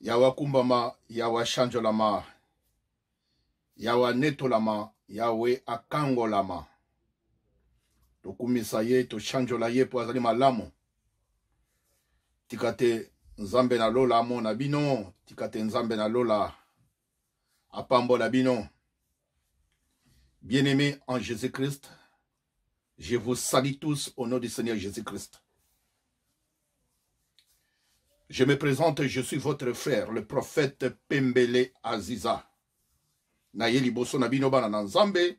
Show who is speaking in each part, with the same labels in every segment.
Speaker 1: yawe akumbama yawe ashanjolama yawe anetolama yawe akangolama tokumisa ye toshanjola ye mpo azali malamu tika te nzambe na lola amona bino tika te nzambe na lola apambola bino bien-aimé en Jésus-Christ je vous salue tous au nom du Seigneur Jésus-Christ je me présente je suis votre frère le prophète Pembele Aziza naye liboso na bino bana na Nzambe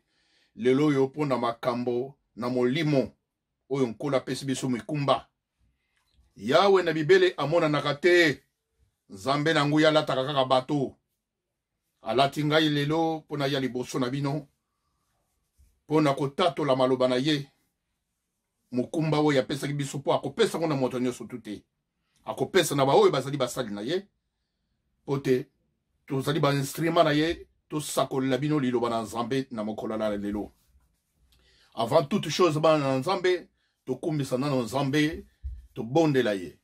Speaker 1: lelo oyo mpo na makambo na molimo oyo nkolo apesi biso mikumba yawe na bibele amonanaka te nzambe na nguya alataka kaka bato alati ngai lelo mpo naya liboso na bino mpo na kotatola maloba na ye mokumba oyo apesaki biso mpo akopesa ngo na moto nyonso tu te akopesa na baoyo bazali basali na ye mpo te tozali bainstrima na ye tosakolela bino liloba na nzambe na mokolo na lelo avant toute chose bana na nzambe tokumbisa nano nzambe tobondela ye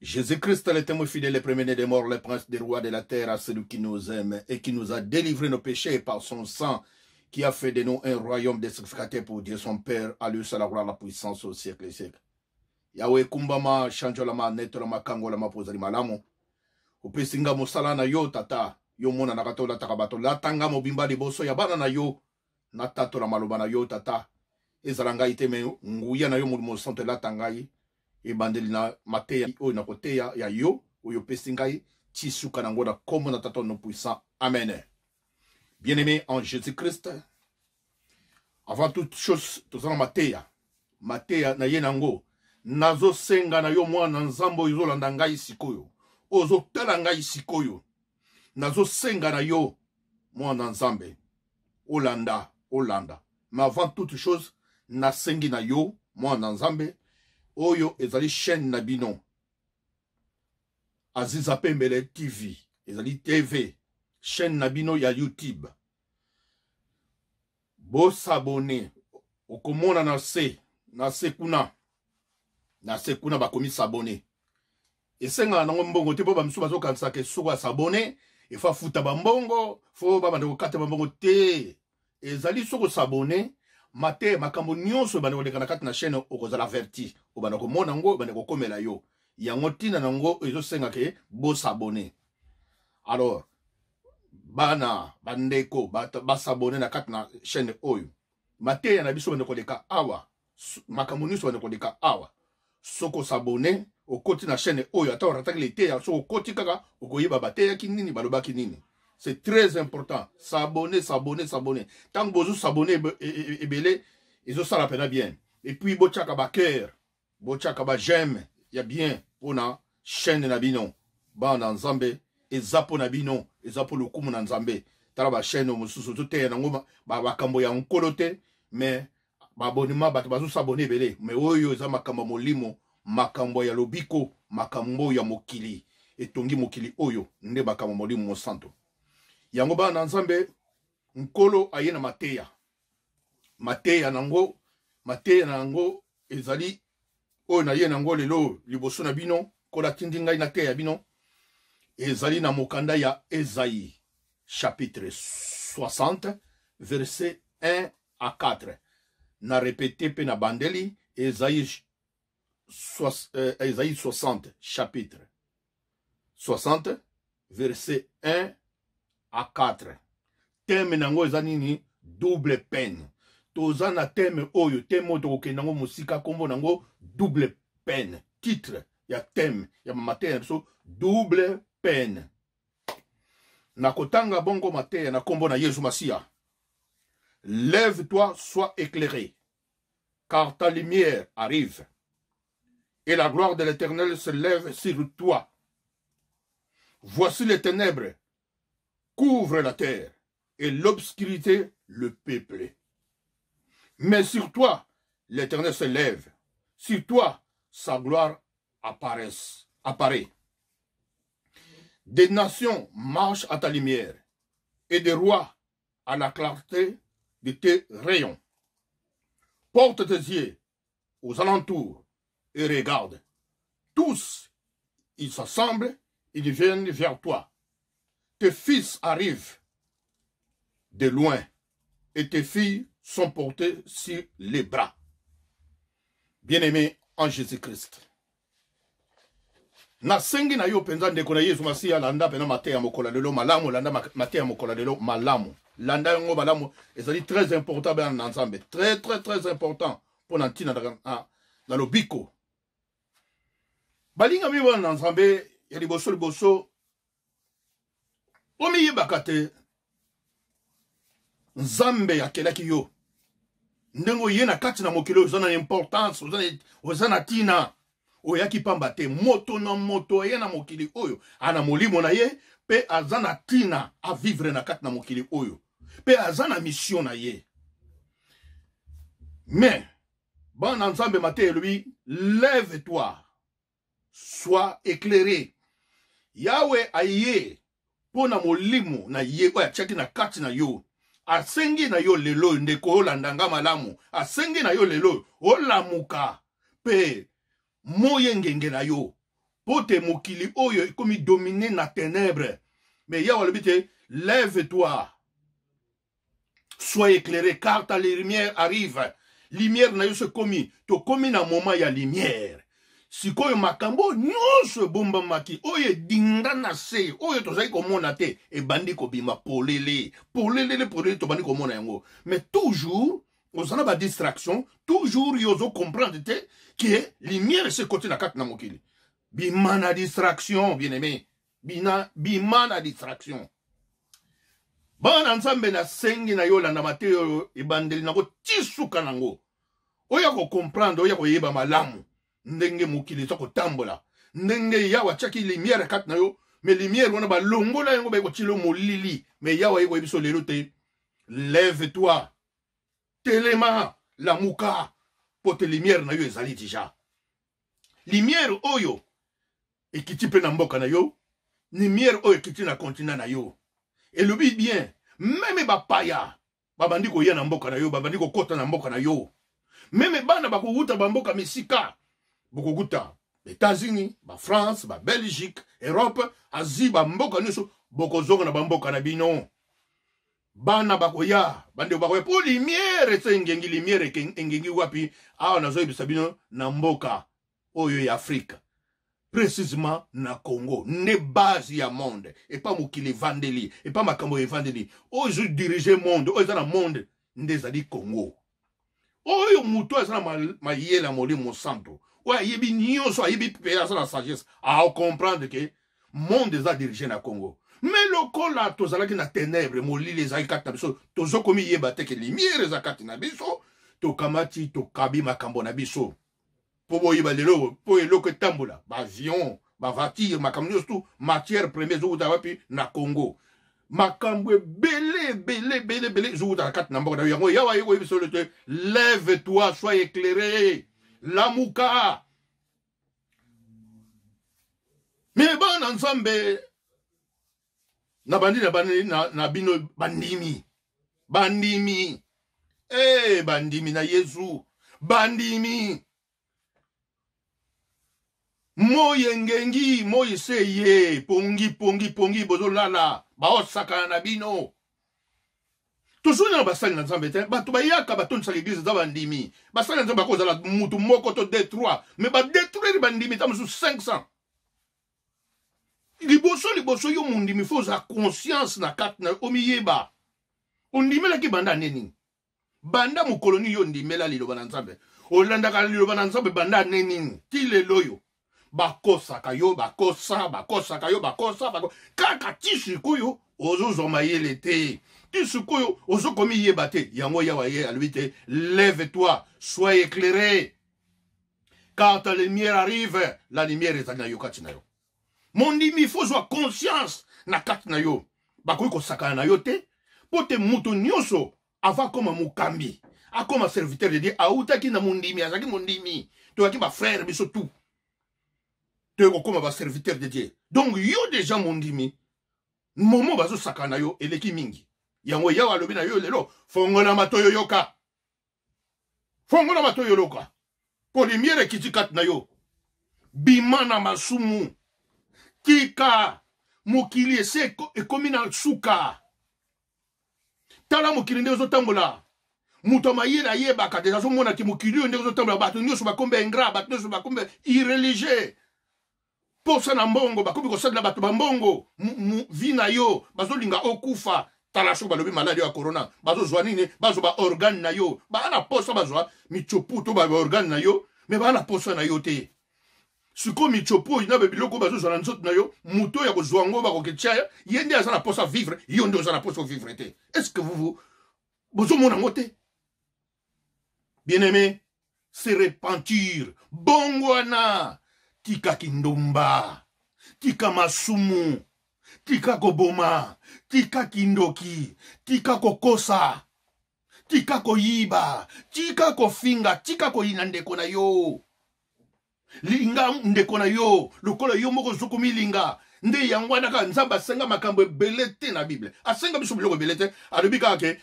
Speaker 1: Jésus-Christ, le témoin fidèle, le premier-né des morts, le prince des rois de la terre, à celui qui nous aime et qui nous a délivré nos péchés par son sang, qui a fait de nous un royaume de sacrificateurs pour Dieu son Père, à lui seul la gloire, la puissance au siècle des siècles. yawe ekumbama shanjolama netolama kangolama mpo ozali malamu opesi nga mosala na yo tata yo omonanaka te olataka bato olata nga mobimba liboso ya bana na yo natatola maloba na yo tata ezala ngai te me nguya na yo molimo santo elata ngai ebandeli na mateya oyo nakoteya ya yo oyo opesi ngai tisuka na ngo na nkombo na tata no puissant amen bien aimé en jésus christ avant toute chose toza na mateya mateya na ye nango nazosenga na yo mwana nzambe oyo ozolanda ngai sikoyo oyo ozotala ngai sikoyo nazosenga na yo mwana nzambe olanda olanda mais avant toute chose nasengi na yo mwana nzambe oyo ezali chaîne na bino aziza pembele tv ezali tv chaîne na bino ya youtube bosabone okomona na se na se kuna na se kuna bakomi sabone esengaka nango mbongo te mpo bamisusu bazokanisa ke soko asabone efo afuta bambongo fo babanda kokata bambongo te ezali soko sabone mate makambo nyonso ebanda koleka na kati na chaîne okozala averti obanda komona yango ebanda kokomela yo yango ntina na yango ezosengaka bosabone alors bana bandeko basabone na kati na chaîne oyo mateya na biso bande koleka awa makambo nyonso bande koleka awa soki osabone okoti na chaîne oyo ata orataki liteya soki okoti kaka okoyeba bateyaki nini balobaki nini c'est très important s'abonner s'abonner s'abonner ntango bozosabone ebele ezosala mpena bien epuis botyaka bacoeur botiaka ba j'aime ya bien mpo na chaîne na bino bana na nzambe eza mpo na bino eza mpo lokumu na nzambe tala bachaine mosusu toteya nango makambo ya nkolo te me babonema bato bazosabone ebele me oyo eza makambo ya molimo makambo ya lobiko makambo ya mokili etongi mokili oyo nde makambo molimo mosanto yango bana na nzambe nkolo aye na mateya mateya na yango mateya na yango ezali oyo naye na yango lelo liboso na bino nkolo atindi ngai nateya bino ezali na mokanda ya ezai chapitre 60 verset 1 à 4 na repete mpe na bandeli ezai euh, Esaïe 60, chapitre 60, verset 1 à 4. Thème nango eza nini? Double peine. Toza na thème oyo, thème oyo tokokenda ngo musika kombo nango double peine. Titre ya thème ya mateya na biso double peine. Na kotanga bongo mateya na kombo na Yesu Masiya. Lève-toi, sois éclairé. car ta lumière arrive, et la gloire de l'Éternel se lève sur toi. Voici les ténèbres couvrent la terre, et l'obscurité le peuple. Mais sur toi, l'Éternel se lève, sur toi, sa gloire apparaît. Des nations marchent à ta lumière, et des rois à la clarté de tes rayons. Porte tes yeux aux alentours et regarde. Tous, ils s'assemblent, ils viennent vers toi. Tes fils arrivent de loin et tes filles sont portées sur les bras. Bien-aimés en Jésus-Christ. nasengi na yo mpenza ndeko na yesu masiya landa mpenza mateya mokola lelo malamu landa mateya mokola lelo malamu landa yango malamu ezali très important bana na nzambe très très très important mpo na ntina na lobiko balingami bana na nzambe ya liboso liboso omiyebaka te nzambe akelaki yo ndenge oye na kati na mokili oza na importance oza na ntina oyaki pamba te moto na moto aye na mokili oyo ana molimo na ye mpe aza na ntina avivre na kati na mokili oyo mpe aza na misio na ye me bana nzambe mateya elobi lève toi soit éclairé yawe aye mpo na molimo na ye oyo atiaki na kati na yo asengi na yo lelo oyo ndeko olanda nga malamu asengi na yo lelo oyo olamuka mpe moye ngenge na yo mpo te mokili oyo ekomi domine na tenebre me yawe alobi te lève toi sois éclairé car ta lumière arrive lumière na yo so ekomi tokomi na moment ya lumière sikoyo makambo oyo nyonso ebombamaki oyo edinda na se oyo tozali komona te ebandi kobima polele polelele polele tobandi komona yango mais toujours oza na badistraction toujours yo ozo comprendre te ke lumière ese ekoti na kati na mokili bima na distraction bien aimé bina bima na distraction bana na nzambe nasengi na yo olanda mateyo oyo ebandeli nango ti suka nango oya kocomprendre oya koyeba malamu ndenge mokili eza kotambola ndenge yawe atyaki limiere kati na yo me limiere wana balongola yango baye kotyela molili me yawe aye koyebiso lelo te leve toi telema lamuka mpo te limiere na yo ezali deja limiere oyo ekiti mpe na mboka na yo nimiere oyo ekiti na kontina na yo elobi bien meme bapaya babandi koya na mboka na yo babandi kokota na mboka na yo meme bana bakowuta bamboka misika bokokuta baétats-unis bafrance babelgique europe asie bamboka nyonso bokozonga na bamboka na bino bana bakoya bandeko bakoya mpo limiere ese engengi limiere engengi wapi awa nazoyebisa bino na mboka oyo ya afrika precisement na congo nde base ya monde epa mokili evandeli epa makambo evandeli oyo ezo dirige monde oyo eza na monde nde ezali congo oyo moto aza na mayele ya molimo mosanto oyo ayebi nyonso ayebi mpe aza na sagesse aocomprendre ke monde eza dirige na congo me lokola tozalaki na tenebre molili ezalaki kati na biso tozokomiyeba te ke limiere eza kati na biso tokamati tokabi makambo na biso mpo boyeba lelo mpo eloko etambola baavion bavatire makambo nyonso tu matière premier ezokutaka wapi na congo makambo ebele ebele ebele ebele ezokutaka kati na mboka na yango yawa aye koyebisa olo te lève toi sois éclairé lamuka me bana nzambe na bandi na, bandi, na, na bino bandimi bandimi hey, eh, bandimi na yezu bandimi moi engengi moi ese eye pongi pongi pongi bozolala baosakana na bino tozwi na basali na nzambe te bato bayaka batondisaka eglize eza bandimi basali na nzambe bakozala motu moko to de trois me badetruire bandimi ta mosusu 500 liboso liboso yo mondimi fo oza conscience na kati na yo omiyeba ondimelaki banda ane nini banda mokolo nini yo ondimela liloba na nzambe olandaka liloba na nzambe banda ane nini ti lelo oyo bakosaka yo bakosa bakosaka yo bakosa bako... kaka ti sikoyo ozozwa mayele te ti sikoyo ozokomiyeba te yango yawa ye alobi te lève toi sois éclairé quand la lumière arrive la lumière ezali na yo kati na yo mondimi ifo ozwa conscience na kati na yo bakoki kosakana na yo te mpo te moto nyonso ava akoma mokambi akoma serviteur de dieu autaki na mondimi azalaki mondimi toyaki bafrère biso tout toye kokoma baserviteur de dieu donc yo deja mondimi momo bazosakana na yo eleki mingi yango yawe alobi na yo lelo fongola matoyo yoka fongola bato oyo oloka mpo limiere ekiti kati na yo bima na masumu tika mokili ese ekomi na suka tala mokili ndenge ezotambola moto ya mayele ayebaka deja azomona te mokili oyo ndenge ezotambola bato nyonso bakombe ingrat bato nyonso bakombe ireligieux posa na mbongo bakomi kosalela bato bambongo vi na yo bazolinga okufa tala soki balobi maladi ya corona bazozwa nini bazwa baorgane na yo baa na posa bazwa micopu to baorgane na yo me baa na posa na yo te sikoyo micopu oyo na babiloko bazozwa na nzoto na yo moto oyo akozwa yango bakoketya ye nde aza na posa vivre yo nde oza na posa ovivre te est ce que vuvu bozomona yango te bien aimé se repentir bongwana tika kindumba tika masumu tika koboma tika kindoki tika kokosa tika koyiba tika kofinga tika koyina ndeko na yo linga ndeko na yo lokola yo moko ozo komilinga nde yango wana kaka nzambe asenga makambo ebele te na bible asenga biso biloko ebele te alobi kaka ke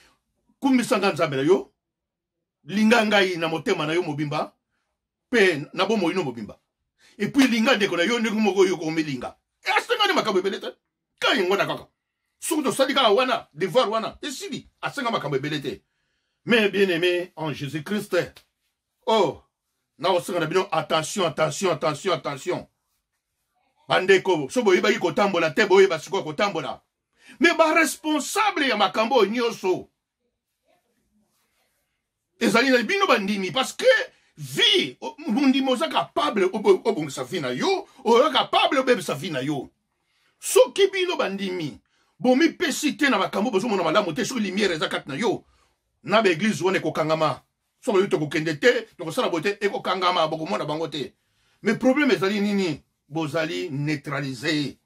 Speaker 1: kumisanga nzambe na yo linga ngai na motema na yo mobimba mpe na bomoi no mobimba epuis linga ndeko na yo ndenge moko oyo omilinga eh, asengani makambo ebele te ka yango na kaka soki tosali kaka wana devoir wana esili asenga makambo ebele te mais bien aimé en jésus christ oh nakosenga na bino attention attention attention attention bandeko so boyebaki kotambola te boyeba sikoyo kotambola me baresponsable ya makambo oyo nyonso ezali na bino bandimi parce que vie mondimi oza capable obongisa vie na yo oza capable obebisa vie na yo soki bino bandimi bomipesi te na makambo bozomona malamu te soki limiere eza kati na yo na baeglize wana ekokangama soki balobi tokokende te tokosala boye te ekokangama bokomona bango te mais problème ezali nini bozali neutralise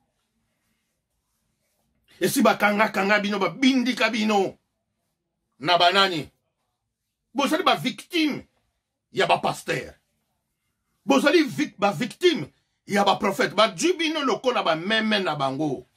Speaker 1: esi bakangakanga bino babindika bino na banani bozali bavictime ya bapaster bozali vic, ba victime ya ba prophète ba jubino lokola ba meme na bango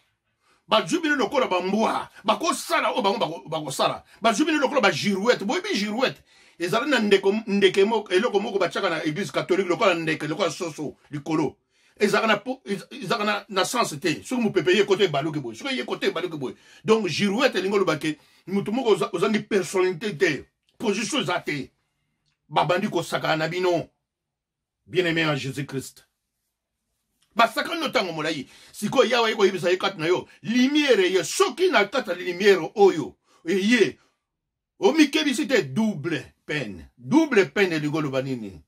Speaker 1: ba jubino lokola ba mbwa bakosala oyo bango bakosala ba jubino lokola ba girouette boyebi girouette ezali na ndeko ndeke moko eloko moko batiaka na église catholique lokola ndeke lokola soso likolo ezalaka na po ezalaka na, na sens te soki mopepe ye kote ebaluki boye soki ye kote ebaluki boye donc girouette elingi oloba ke moto moko ozangi personnalité te position eza te babandi kosakana na bino bien aimé en jésus christ basakani no ntango molai sikoyo yawe aye koyebisa ye kati na yo limiere ye soki na kati na limiere oyo eye omikebisi te double peine double peine elingi oloba nini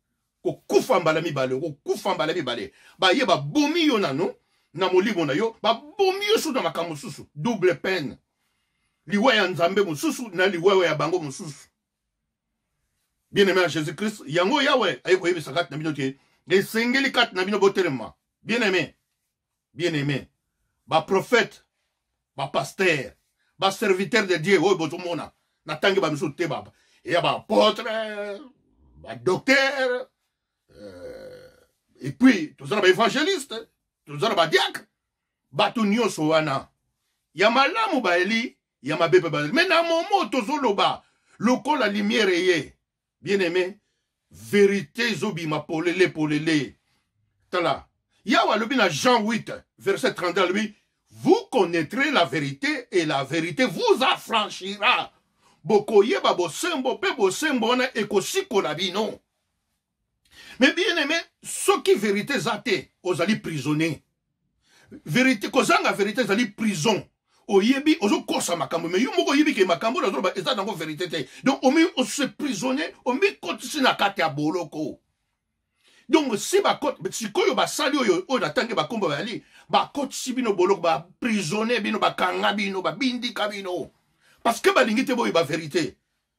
Speaker 1: kokufa mbala mibale okokufa mbala mibale baye babomi yo nano na molimo na yo babomi yo susu na makambo mosusu double peine liwa ya nzambe mosusu na liwa ya bango mosusu bien aimé ya jésus christ yango yawe aye koyebisa kati na bino te esengeli kati na bino botelema bien aimé bien aimé baprofete bapaster baserviteur de dieu oyo bozomona natangi bamisusu te baba eya baapotre badocteur euh, epuis toza na baevangeliste toza na badiacre bato nyonso wana ya malamu baeli ya mabe mpe bazali me na momo tozoloba lokola limiere eye bien aime verite ezobima polele polele tala yawe alobi na jean 8 verset 32 alobi vous connaîtrez la vérité et la vérité vous affranchira bokoyeba bosembo mpe bosembo wana ekosikola bino mais bien aimé soki verité eza te ozali prisonnier verité kozanga verité ezali prison oyebi ozokosa makambo mais yo moko oyebi ke makambo oyo nazoloba eza nango verité te donc omi ose prisonnier omikotisi na kati ya boloko donc si bakoti sikoyo basali oyo oyo natangi bakombo bayali bakotisi bino boloko baprisonnier bino bakanga bino babindika bino parce que balingi te boyeba verité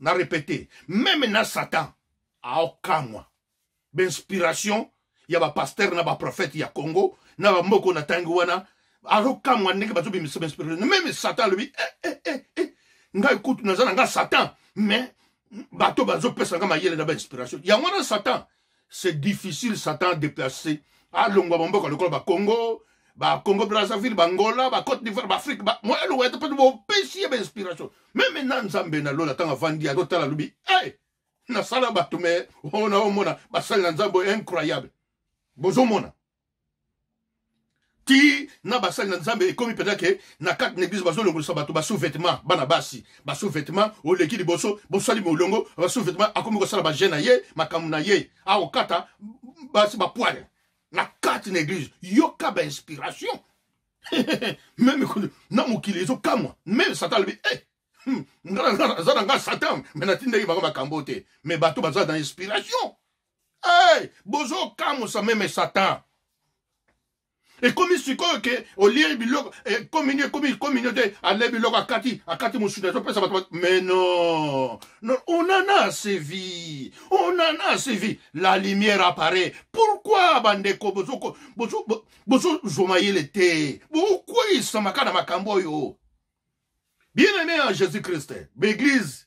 Speaker 1: na repete meme na satan aokamwa bainspiration ya bapaster na baprofete ya congo na bamoko na tangi wana azokamwa ndenge bazobimisa bainspiration meme satan alobi eh, eh, eh, eh. ngai kutu naza na ngai satan mais bato bazopesa ngai mayele na bainspiration yango wana satan c'est difficile satan a déplacer alongwa bamboka lokola bakongo bakongo brazzaville bangola bacote d'ivoire baafrike mwa elongo yata mpate bopesi ye bainspiration meme na nzambe na lola ntango avandi azotala lobi e nasala bato me ona omona basali na nzambe incroyable bozomona ti na basali na nzambe ekomi mpenza ke na kati na eglise bazolongolisa bato basous vêtement bana basi basous vêtement oleki liboso bosali molongo basous vêtement akomi kosala baje na ye makambo na ye akokata basi bapwale na kati na eglise yoka bainspiration meme na mokili ezokamwa meme satan alobi e hmm, aza na nga satan me natindaki bango makambo te me bato baza na inspiration hey, bozokamusa meme satan ekomi sikoyo ke olie biloko ekomi nini ekomi ekomi nini te alie biloko akati akati mosuni azopesa bato mais non non on en a assez vie on en a assez vie la lumière apparaît pourquoi bandeko bozoko bozo bozozwa mayele te bokweisama kaka na makambo oyo bien aimé en jésus christ baeglise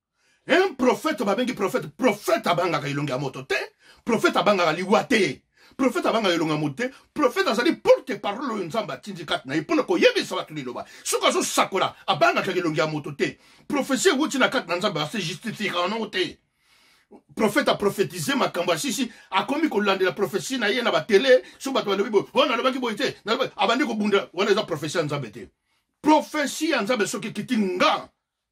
Speaker 1: un prophète babengi prophète prophète abangaka elongi ya moto te prophète abangaka liwa te prophète abangaka elongi ya moto te prophète azali porte parole oyo nzambe atindi kati na ye mpo na koyebisa bato liloba soki azosakola abangaka elongi ya moto te prophesie ewuti na kati na nzambe ase justifiaka no te prophète aprophétise makambo asisi akomi kolandela prophesie na ye na batele so bato balobi boye oyo oh, nalobaki boye te abandi kobunda wana eza prophesie ya nzambe te prophesie ya nzambe soki ekiti nga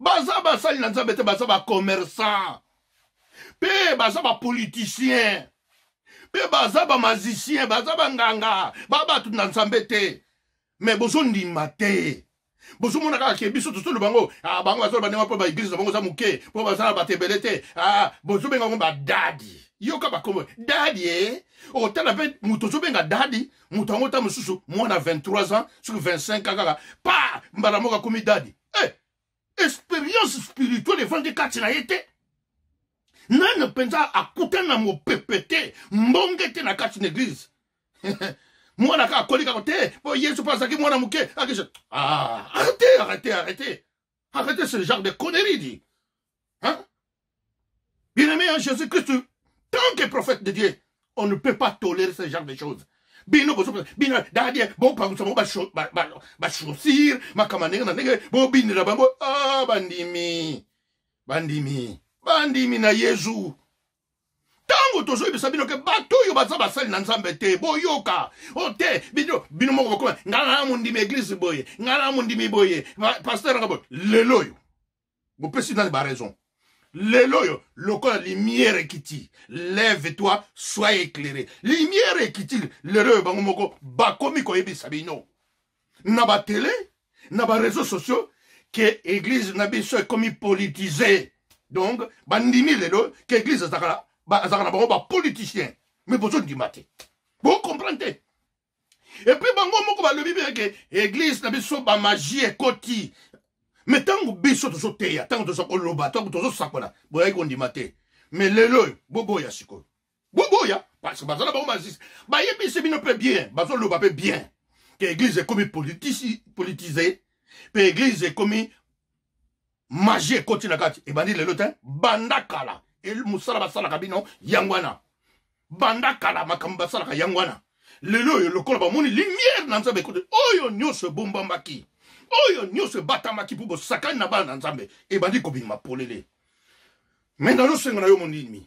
Speaker 1: baza basali na nzambe te baza bacommerçant mpe baza bapoliticien mpe baza bamazisien baza banganga ba bato na nzambe te me bozondima te bozomona kaka ke biso tozoloba yango ah, bango bazoloba ndenge mpo baeglize na bango eza moke mpo baza na bato ebele te ah, bozobenga yango badadi yoka bakombo dadi e otala mpe moto ozobenga dadi moto yango ntango mosusu mwana 23 ans soki 25 kaka pa mbala moko akomi dadi hey! Eh, expérience spirituelle efandi kati na ye te nani mpenza akutani na mopepe te mbonge te na kati na eglize mwana ka akoli kako te mpo yesu mpo azalaki mwana moke akisa ah, arrete arrete arrete Arrêtez ce genre de conneries, dit. Hein? Bien-aimé en Jésus-Christ, tant que prophète de Dieu, on ne peut pas tolérer ce genre de choses. bino bozo bino dadie bopangusa bango bachaussure makama ndenge na ndenge bobindela bango a ah, bandimi bandimi bandimi na yezu ntango tozoyebisa bino ke bato oyo baza basali na nzambe te boyoka o oh, te bino bino moko bokoma ngai naa mondimi eglize boye ngai naa mondimi boye paster anga boye lelo oyo bopesi nani baraison lelo oyo lokola lumière ekiti lève toi soit éclairé lumière ekiti lelo oyo bango moko bakomi koyebisa bino na ba tele na ba réseaux sociaux ke église na biso ekomi politise donc bandimi lelo ke église azalaka azalaka na bango bapoliticien mais bozondima te bocomprendre te epuis bango moko balobi beke église na biso bamagie ekoti me ntango biso tozoteya ntango toza koloba ntango tozosakola boyaki kondima te me lelo oyo boboya sikoyo boboya parce que baza na bango masisi bayebisi bino mpe bien bazoloba mpe bien ke eglise ekomi politise mpe eglise ekomi maji ekoti na kati ebandi lelo te banda kala mosala basalaka bino yango wana banda kala makambo basalaka yango wana lelo oyo lokola bamoni lumière na nzambe ekote oyo nyonso ebombamaki oyo nyonso ebatamaki mpo bosakani na bana na nzambe ebandi kobima polele me nazosenga na yo mondimi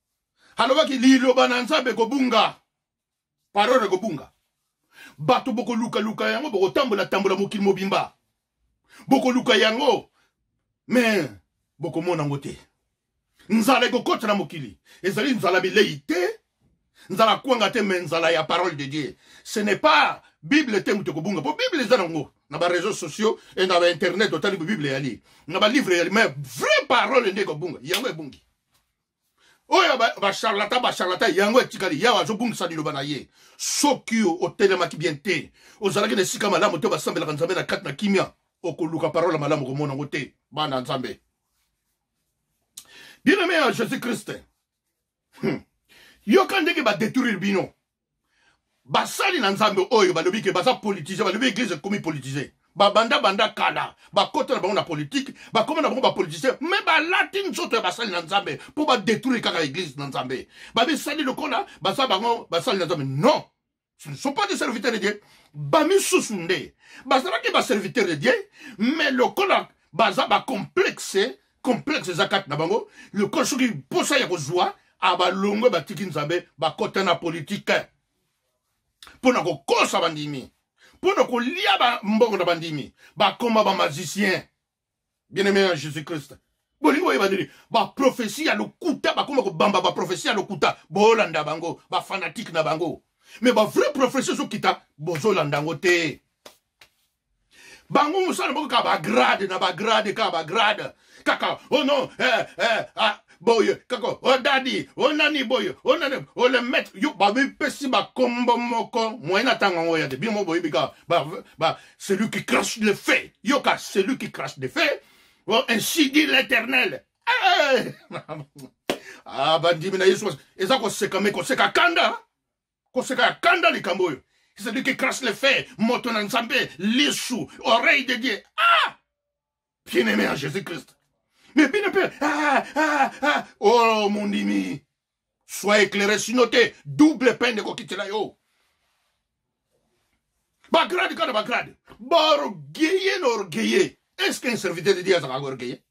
Speaker 1: alobaki liloba na nzambe ekobunga parole ekobunga bato bokolukaluka yango bokotambola tambola mokili mobimba bokoluka yango me bokomona yango te nzala ekokota na mokili ezali nzala bilei te nzala kwanga te me nzala ya parole de dieu ce n'est pas bible te moto ekobunga mpo bible eza nango na bareseau sociaux e na bainternet otali bible eyali na balivre eyali me vrai parole nde ekobunga yango ebungi oyo bacharlatan bacharlatan yango etikali yawa azobungisa liloba na ye soki otelemaki bien te ozalaki na esika malamu te basambelaka nzambe na kati na kimia okoluka parole ya malamu okomona yango te bana ya nzambe bien-aime ya jésus christ hmm. yoka ndenge badetruire bino basali na nzambe oyo balobi ke baza politise balobi eglise ekomi politise babanda banda kala bakota na bango na politike bakoma na bango bapolitisien me balati nzoto ya basali na nzambe mpo badetruire kaka eglise na nzambe babisali lokola baza bango basali na nzambe non ce ne sont pas des serviteurs de dieu bamisusu nde bazalaki baserviteur de dieu me lokola baza bacomplexe complexe eza kati na bango lokola soki mposa ya kozwa abalongwe batiki nzambe bakota na politike mpo na kokosa bandimi mpo na kolia bambongo na bandimi bakoma bamazicien bien aimé ya jésus christ bolingi boyeba nini baprofesi ya lokuta bakoma kobamba baprofesi ya lokuta bolanda bango bafanatike na bango me bavrai profesi ezokita bozolanda yango te bango mosala moko kaka bagrade na bagrade kaka bagrade kaka oh non eh, eh, ah, boye kaka odadi oh, onani oh, boye onani oh, olemet yo bamipesi bakombo moko moyen na ntango yango ya te bino mo boyebi kaka celui qui crache le fait yoka celui qui crache le fait oh, ainsi dit l'éternel eh! ah, bandimi na yesu eza koseka me koseka kanda koseka ya kanda likambo oyo c'est-à-dire que crache le fait moto na nzambe lisu oreille de dieu ah bien aimé en jésus christ mais bino mpe ah, ah, ah. oh mondimi sois éclairé sino te double peine ekokitela yo bagrade kaka na bagrade baorgueille na orgueille est ce qu'un serviteur de dieu azalaka orgueille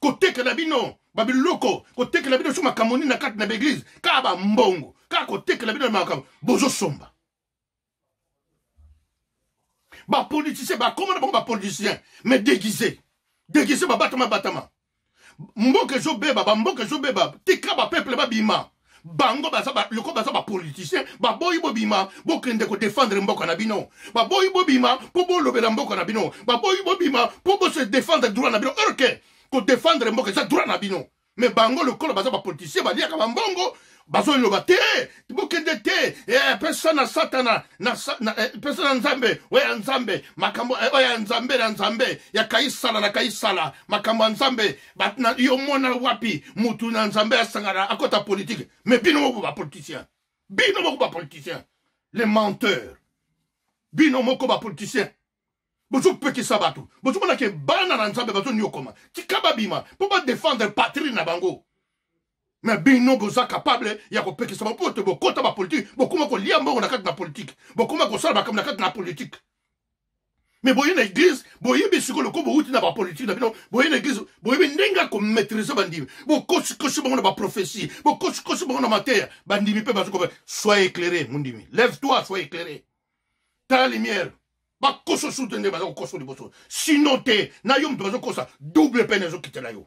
Speaker 1: kotekela bino babiloko kotekela bino so makambo nini na kati na baeglize kaka bambongo kaka kotekela bino na makambo bozosomba bapoliticien bakoma na bango bapoliticien mais déguise déguise babatama batama mboka ezobeba bamboka ezobeba tika bapeuple babima bango baza ba, loko baza bapoliticien baboyi bobima bokende kodefendre mboka na bino baboyi bobima mpo bolobela mboka na bino baboyi bobima mpo bose defendre droit na bino orke kodefendre mboka eza droit na bino me bango lokola baza bapoliticien baliaka bambongo bazoloba te bokende te eh, pesa na satana na, na, eh, pesa na nzambe oyo ya nzambe makambo eh, oyo ya nzambe na nzambe ya kaisala na kaisala makambo ya nzambe bat na yo mona wapi mutu na nzambe asangana akota politique mais bino moko ba politicien bino moko ba politicien les menteurs bino moko ba politicien bozopekisa bato bozomona ke bana na nzambe bazoniokoma tika babima mpo badefendre patrie na bango me bino boza capable ya kopekisa bango mpo te bokota bapolitike bokoma kolia mbongo na kati na politike bokoma kosala makambo na kati na politike me boye na eglise boyebi siko loko bowuti na bapolitike na bino boye na eglise boyebi ndenge ya komaitrise bandimi bokosikosi bango na baprofesi bokosikosi bango na mateya bandimi mpe bazokoba sois éclairé mondimi lève toi sois éclairé tala lumière bakoso sute nde baza kokoso liboso sino te na yo moto bazokosa double pene ezokitela yo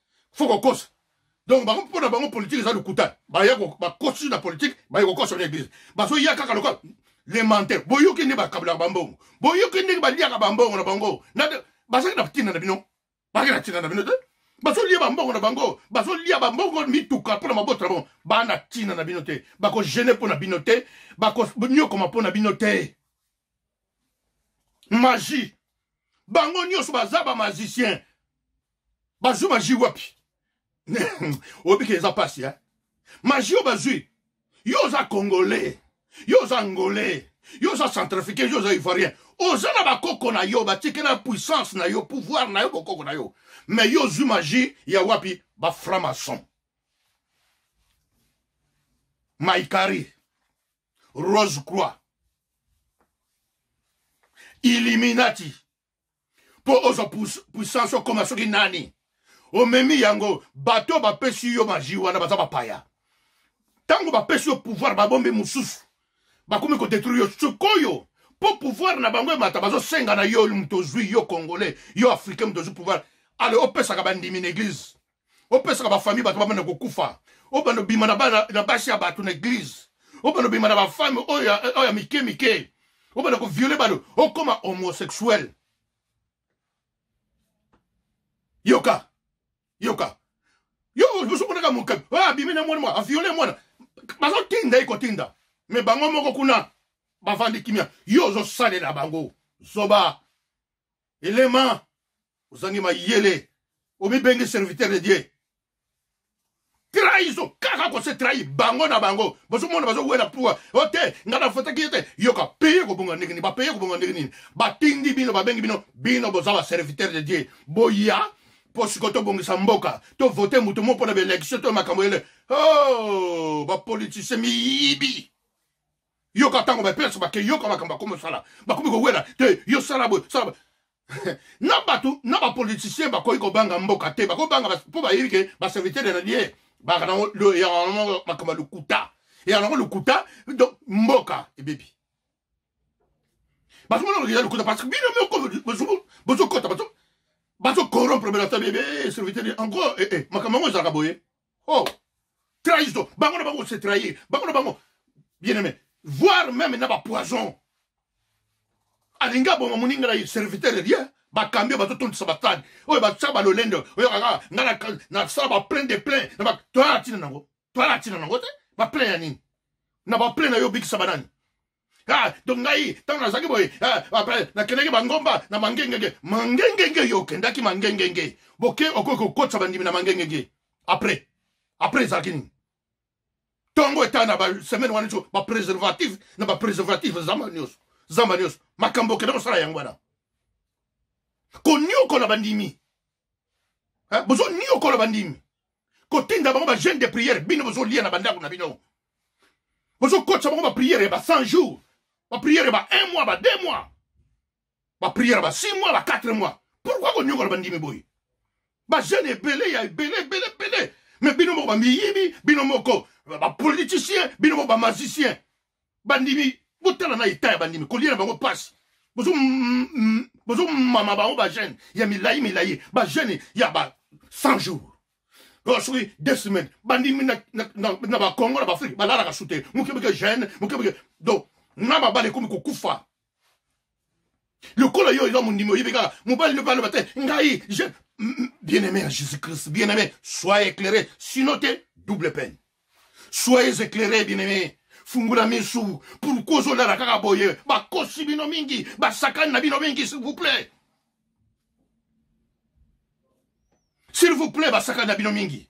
Speaker 1: faut kokosa donc bango mpo na bango politike eza lokuta baya bakosi na politike baye kokosa na eglise bazoya kaka lokola lementaire boyoki nde bakabolaka bambongo boyoki ndenge baliaka bambongo na bango bazalaki na ntina na bino bazalaki na ntina na bino te bazolia bambongo na bango bazolia bambongo mituka mpo na mabota na bango bana ntina na bino te bakogene mpo na bino te bakonyokoma mpo na bino te magie bango nyonso baza bamagicien bazwi maji wapi obike eza pasi eh? maji oyo bazwi yo oza congolais yo oza angolais yo oza centrafricain yo oza ivoirien oza na bakoko na yo batiki na puissance na yo pouvoir na yo bokoko na yo mais yo ozwi maji ya wapi baframason maikari rose croix illuminati mpo ozwa puissance okoma soki nani omemi yango bato bapesi yo maji wana baza bapaya ntango bapesi yo pouvoir babombi mosusu bakomi kodetruire yo sikoyo mpo pouvoir na bango emata bazosenga na yo moto ozwi yo congolais yo africain moto ozwi pouvoir ale opesaka bandimi na eglise opesaka bafamille bato babanda kokufa obanda obima na basi ya bato na eglize obanda obima na bafami oyo ya mike mike obanda koviole bato okoma homosexuel yoka yoka yo ozomonaka mokabi oyo abimi na mwana mwana aviole mwana bazotinda ye kotinda me bango moko kuna bavandi kimia yo ozosalela bango zoba elema ozangi mayele omibengi serviteur de dieu trahison kaka kose trahi bango na bango bozomona bazowela puwa o te ngai nafotaki ye te yoka peye kobonga ndenge nini bapeye kobonga ndenge nini batindi bino babengi bino bino boza baserviteur de dieu boya mpo sikoyo tobongisa mboka tovote moto moko mpo na baelektio to makambo ele o oh, bapolitisien miyibi yoka ntango bapeso bake yoka makambo bakomi osala bakomi kowela te yo sala boye sala na bato na bapoliticien bakoki kobanga mboka te bakobanga mpo bayebi ke baservitere na ye baka nango yango makambo ya lokuta yango nango lokuta donc mboka ebebi bazomona lokuta lokuta parce que bino moko bozokota bazocorrompre belata bebe servitere en gros eh, eh, makambo yango ezalaka boye oh trahison bango na bango se trahir bango na bango bien aimé voire même na bapoison alingi aboma moninga na ye serviteur ye yeah. bakambi oyo bazotondisa basani oyo batyaka balolende oyokaka nga nasala baplein de plein toyala ntina nango toyala ntina nango te baplein ya nini na baplein na yo obikisa banani Ah, to ngai ntango nazalaki boye ah, apres nakendaki bangomba na mangengenge mangengenge yo okendaki mangengenge boke okoki kokotisa bandimi na mangengenge apres apres ezalaki nini ntongo etala na basemaine wana nyonso bapreservatif na bapreservatif zamba nyonso zamba nyonso makambo okenda kosala yango wana koniokola bandimi hein? bozo niokola bandimi kotinda bango bajeune de prière bino bozolia na bandako na bino bozokotisa bango baprière ya ba 100 jours baprière ya ba 1 mois ba 2 mois baprière ya ba 6 mois ba 4 mois pourkui koniokola bandimi boye bajeune ebele ya ebele ebele ebele me bino moko bamiyibi bino moko bapoliticien bino moko bamazicien bandimi botala na eta ya bandimi koliela bango mpasi bozomama bango bajeune ya milai milai bajeune ya ba 100 jours oyo soki deux semaines bandimi na bakongo na baafrike balalaka su te mokebike jeune mokebike donc na babala ekomi kokufa lokola yo eza mondimi oyebi kaka mobali nde baloba te ngai je bien aimé ya jésus christ bien aimé sois éclairé sinon te double peine soyez éclairé bien aimé fungula misu pourkui ozolala kaka boye bakosi bino mingi basakani na bino mingi s'il vous plaît s'il vous plaît basakani na bino mingi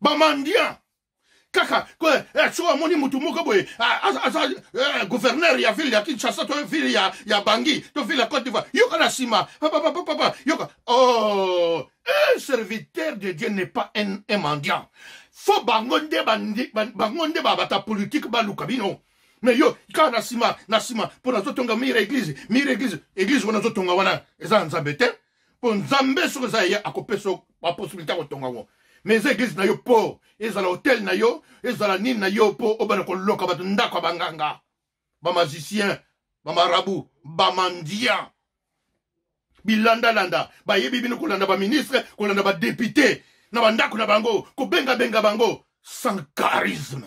Speaker 1: bamandian kaka eh, soki amoni motu moko boye aza eh, gouverneur ya ville ya kinshasa to ville ya, ya bangi to ville ya cote d'ivoire yoka na nsima papapapapa yoka oh, un serviteur de dieu n'est pas un, un mendiant fo bango nde bango nde babata politike baluka bino me yo kaka na nsima na nsima mpo nazotonga mire eglise mire eglise eglise wana azotonga wana eza na nzambe te mpo nzambe soki eza ye akopesa yo baposibilité ya kotonga yango mais eza eglise na yo mpo ezala hotel na yo ezala nini na yo mpo obanda koloka bato ndako ya banganga bamagicien bamarabu bamandia bilandalanda bayebi bino kolanda baministre kolanda badepute na bandako na bango kobengabenga bango sans charisme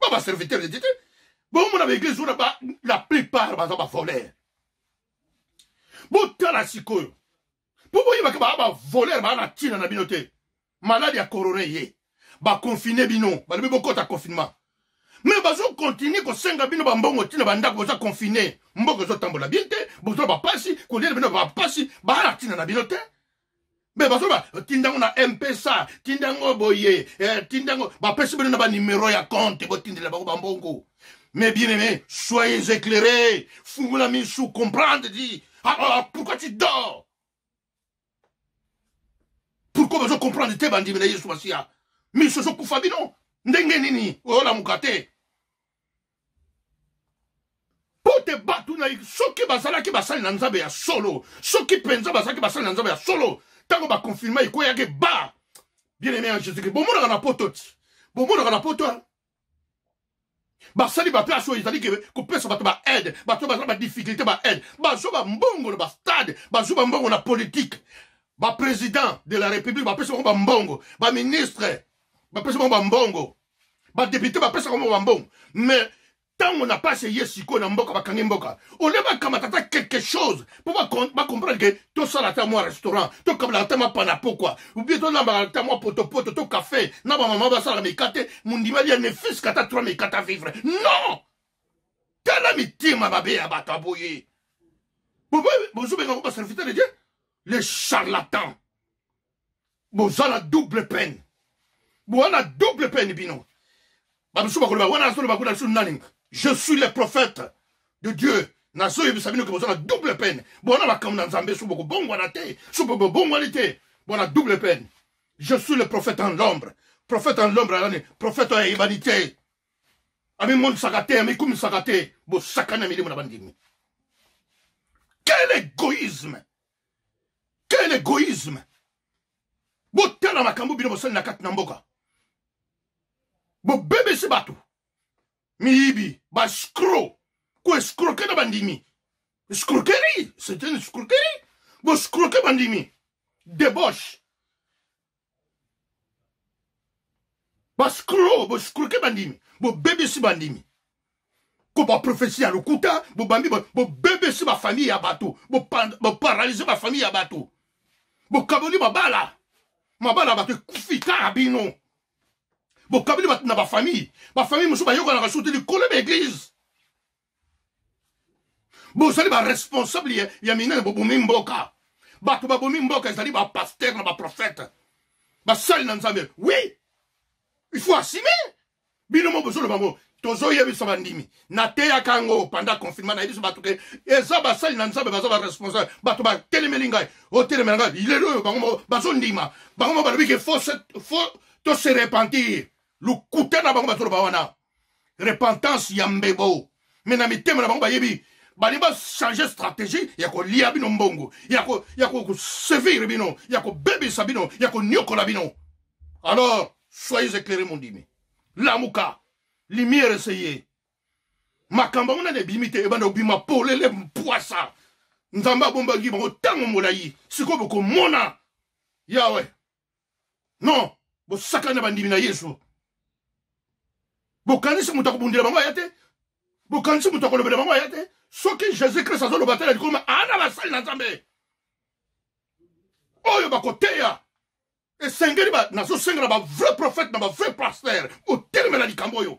Speaker 1: ba ba serviteur de Dieu te bomona ba église wana ba la plupart baza ba voleur botala sikoyo mpo boyebaka ba ba voleur baa na ntina na bino te maladi ya korona eye bakonfine bino balobi bokɔta confinement me bazokontinue kosenga bino bambongo ntina bandako boza konfine mboka ezotambola bien te bozwa bapasi kolia na bino bapasi baa na ntina na bino te me bazoba tinda yango na mpesa tinda yango boye eh, tinda yango bapesi bino na banimero ya compte botindela bango bambongo mais bien aimé soyez éclairé fungola misu comprendre di ah, ah, ah, pourquoi tu dors pourquoi bazo comprendre te bandimi na yesu masiya misu ezokufa bino ndenge nini oyolamuka te mpo te bato na soki bazalaki basali na nzambe ya solo soki mpenza bazalaki basali na nzambe ya solo ntango bakonfirma ekweyaki ba bien aimé ya jésus christ bomonaka na poto ti bomonaka na poto basali baplace oyo ezali kopesa bato baaide bato bazala badifficulté baaide bazwa bambongo na bastade bazwa bambongo na politike baprésident de la république bapesi bango bambongo baministre bapesi bango bambongo badepute bapesaka bango bambongo mais ntango na pasi eye sikoyo na mboka bakangi mboka olie bakamata ata quelque chose mpo bacomprendre ke tosala ata mwa restaurant tokabolaka ata mwa panapokwa ubie tolambaka ata mwa potopoto to kafe na bamama basalaka mikate mondima lia ne fiske ata 3 mikate a vivre non tala mitima mabe ya bato aboye bozobenga ngo baserviteur de dieu le charlatan boza na double peine boza na double peine bino bamosusu bakoloba wana nazo loba kuna biso nani je suis le prophète de dieu nazoyebisa bino ke boza na double peine boza na makambo na nzambe so bokobongwana te so bobongwani te boza na double peine je suis le prophète en l'ombre prophète en l'ombre alani prophète oyo ayebani te amimonisaka te amikumisaka te bosakani ya milimo na bandimi quel égoïsme quel égoïsme botala makambo bino bosali na kati na mboka bobebisi bato miyibi bascro koescroke na bandimi escroquerie c'est une escroquerie boscroke bandimi debauche bascro boscroke bandimi bobebisi bandimi ko baprofesi ya lokuta bobambi bobebisi bafamille ya bato boparalize bafamille ya bato bokaboli mabala mabala ya bato ekufi kaka bino bokaboli bato na bafamille bafamille mosusu bayokanaka soki likolo ya baeglize bozali baresponsable ya, ya minene bobomi mboka bato babomi mboka ezali bapaster na baprofete basali na nzambe oui il faut asime bino mo bozoloba ngo tozoyebisa bandimi nateyaka yango panda confinement nayebisa bato ke eza basali na nzambe baza baresponsable bato batelemeli ngai otelemela ngai lelo oyo bango bazondima bango mo balobi ke to se repentir lokuta na bango bazoloba wana repentance ya mbebo me na mitema na bango bayebi balingi bachange stratégie ya kolia bino mbongo ya kosevire bino ya kobebisa bino ya koniokola bino alors soyez éclairé mondimi lamuka lumière eseye makambo yango nani ebimi te ebanda kobima polele mpwasa nzambe abombaki bango ntango molai sikoyo bokomona yawe non bosakani na bandimi na yesu bokanisi moto akobundela bango aya te bokanisi moto akolobela bango aya te soki jésus krist azoloba te na likolo ana basali na nzambe oyo bakoteya esengeli nazosengela bavrai prophète na bavrai pasteur botelemela likambo oyo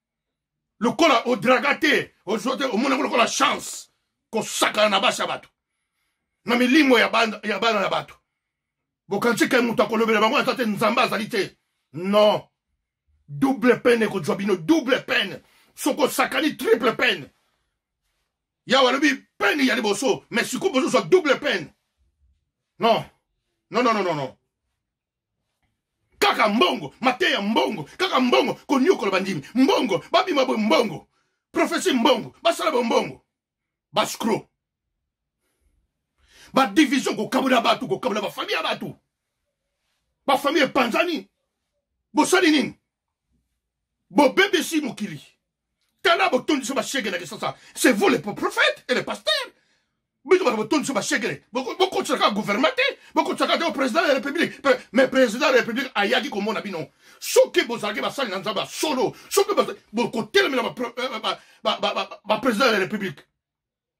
Speaker 1: lokola odraga te ozwa te omona yango lokola chance kosakana na basi ya bato na milimo ya bana ya bato bokanisi ke moto akolobela bango ata te nzambe azali te non double peine ekozwa bino double peine soki osakani triple peine yawe alobi peine ya liboso mais sikoyo bozozwa double peine non non non non non kaka mbongo mateya mbongo kaka mbongo koniokola bandimi mbongo babima boye mbongo profesi mbongo basala bo mbongo bascro badivision kokabola bato kokabola bafamille ya bato bafamille epanzani bosali nini bobebisi mokili tala botondisi bashegele ya kisasa c'est vous les prophètes et les pasteurs bino bato botondisi bashegele bokotisa kaka gouvernement te bokotisa kaka te président ya république mais président ya république ayaki komona bino soki bozalaki basali na nzambe ya solo soki bokotelemela baprésident ya république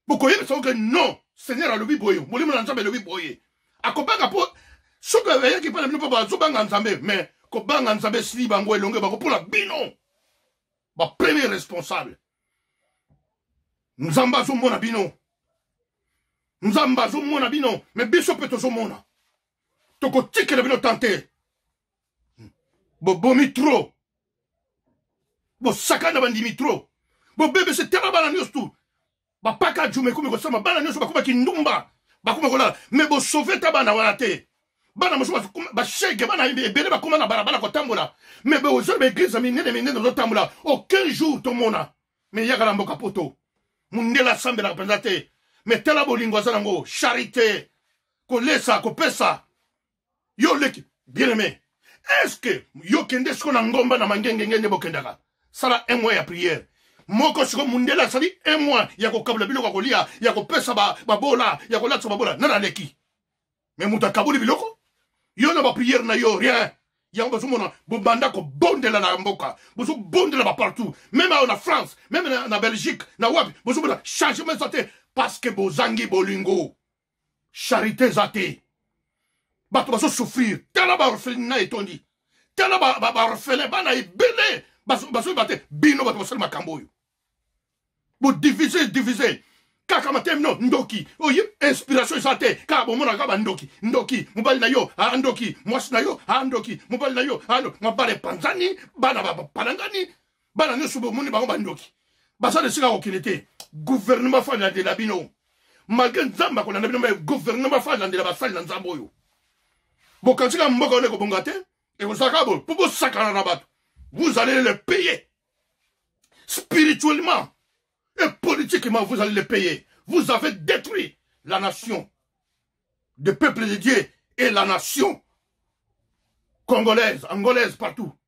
Speaker 1: bokoyebisa oke non seigneur alobi boye molimo na nzambe elobi boye akobanga mpo soki ayaki mpo na bino mpo bazobanga nzambe mais kobanga nzambe esili bango elonge bango mpo na bino bapremier responsable nzambe azomona bino nzambe azomona bino me biso mpe tozomona tokotikela bino tan te hmm. bobomi trop bosakana bandimi trop bobebese te babala nyonso tu bapaka juma ekomi kosama bana nyonso bakoma kindumba bakoma kolala me bosove ta bana wana te bana mosusu bashege bana ebele bakoma na balabala kotambola me ozali baeglize minene minene ozotambola aucun jour tomona me yaka na mboka poto mondele asambelaka mpenza te me tala bolingo aza nango charité kolesa kopesa yo leki bien aimé est ce que yo kende siko na ngomba na mangengenge nde bokendaka sala un mois ya prière moko siko mundele asali un mois ya kokabula biloko ya kolia ya kopesa babola ya kolatisa babola nana aleki me moto akabuli biloko yo na bapriere na yo rien yango bozomona bobanda kobondela na mboka bozobondela bapartout meme ayo na france meme na, na belgique na wapi bozomona changement eza te parce que bozangi bolingo charité eza te bato bazosouffrir tala baorphelina etondi tala baorphelin bana ebele bazoyeba te bino bato basali makambo oyo bodivise divise kaka matemi no ndoki oye inspiration eza te kaka bomonaka bandoki ndoki mobali na yo andoki mwasi na yo andoki mobali na yo ando mabala epanzani bana bapalangani bana nyoso bomoni bango bandoki baza na esika kokende te gouvernement fo alandela bino malgre nzambe akolanda bino mai gouvernement fo alandela basali na nzambe oyo bokanisi ka mboka wana ekobonga te ekozalaka boye mpo bosakana na bato vous allez le payer spirituellement et politiquement vous allez le payer vous avez détruit la nation de peuple de dieu et la nation congolaise angolaise partout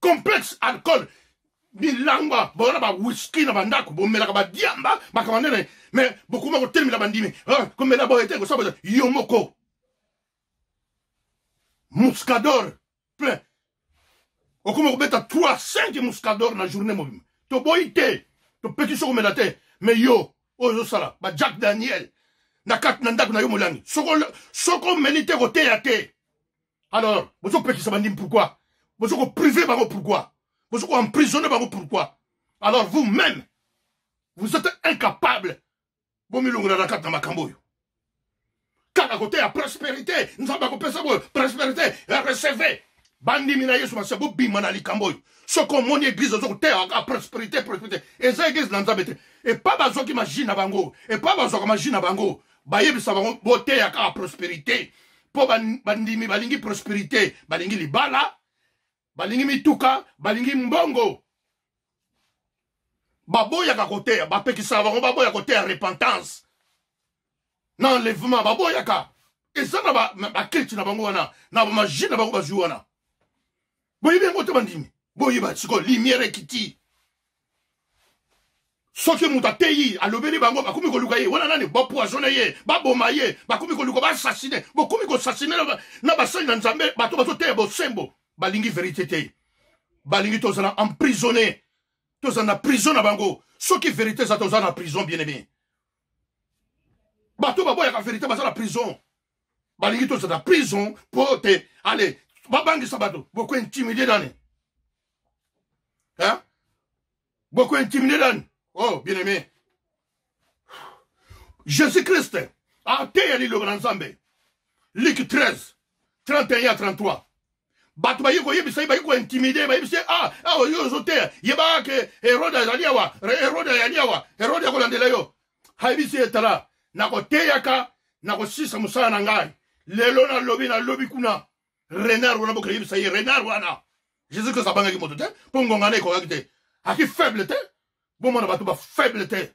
Speaker 1: complexe alcool bilangwa boza na bawiski na bandako bomelaka badiamba makambo ndene me bokoma kotelemela bandimi ah, komela boye te kosala boye yo moko muscador plein okoma kobeta 3 5 muscador na journée mobima toboyi te topekisi okomela te me yo oyo ozosala ba jack daniel na kati na ndako na yo molangi soko omeli te koteya te alors bozopekisa bandimi pourquoi bozo koprive bango pourquoi bozo koemprisonne bango pourquoi alors vous même vous êtes incapable bomilongola na kati na makambo oyo kaka koteya prosperité nzambe akopesa boyo prosperité receve bandimi na yesu masiya bobima na likambo oyo soki omoni eglize ozo koteya ka prosperité prosperité eza eglize na nzambe te epa bazwaki maji na bango epa bazwaka maji na bango bayebisa bango boteya kaka prosperité mpo bandimi balingi prosperité balingi libala balingi mituka balingi mbongo baboyaka koteya bapekisaka bango baboya koteya repentance na enlèvement baboyaka eza na bakilte na bango wana na bamagie na bango bazwi wana boyebi yango te bandimi boyeba sikoyo limiere ekiti soki moto ateyi alobeli bango bakomi koluka ye wana nani bapoisone ye baboma ye bakomi koluka baasasine bokomi kosasine na basali na nzambe bato bazoteya bosembo balingi verite te balingi tozala emprisonne tozala na prison na bango soki verite eza tozala na prison bien aimé bato baboyaka verite baza na prison balingi tozala prison mpo te ale babangisa bato boko intimide nani hein? boko intimide nani oh bien aimé jésus christ ateya liloba na nzambe liki 13 31 ya 33 bato baye koyebisa ye baye kointimide bayebisa ye ah awa ah, yo ozoteya yebaka ke herode azali awa herode ayali awa herode akolandela yo ayebisi ye tala nakoteyaka nakosisa mosala na ngai lelo nalobi nalobi kuna renard wana bokoyebisa ye renard wana jésus kristo abangaki moto te mpo ngonga na ekokaki te aki faible te bomona bato bafaible te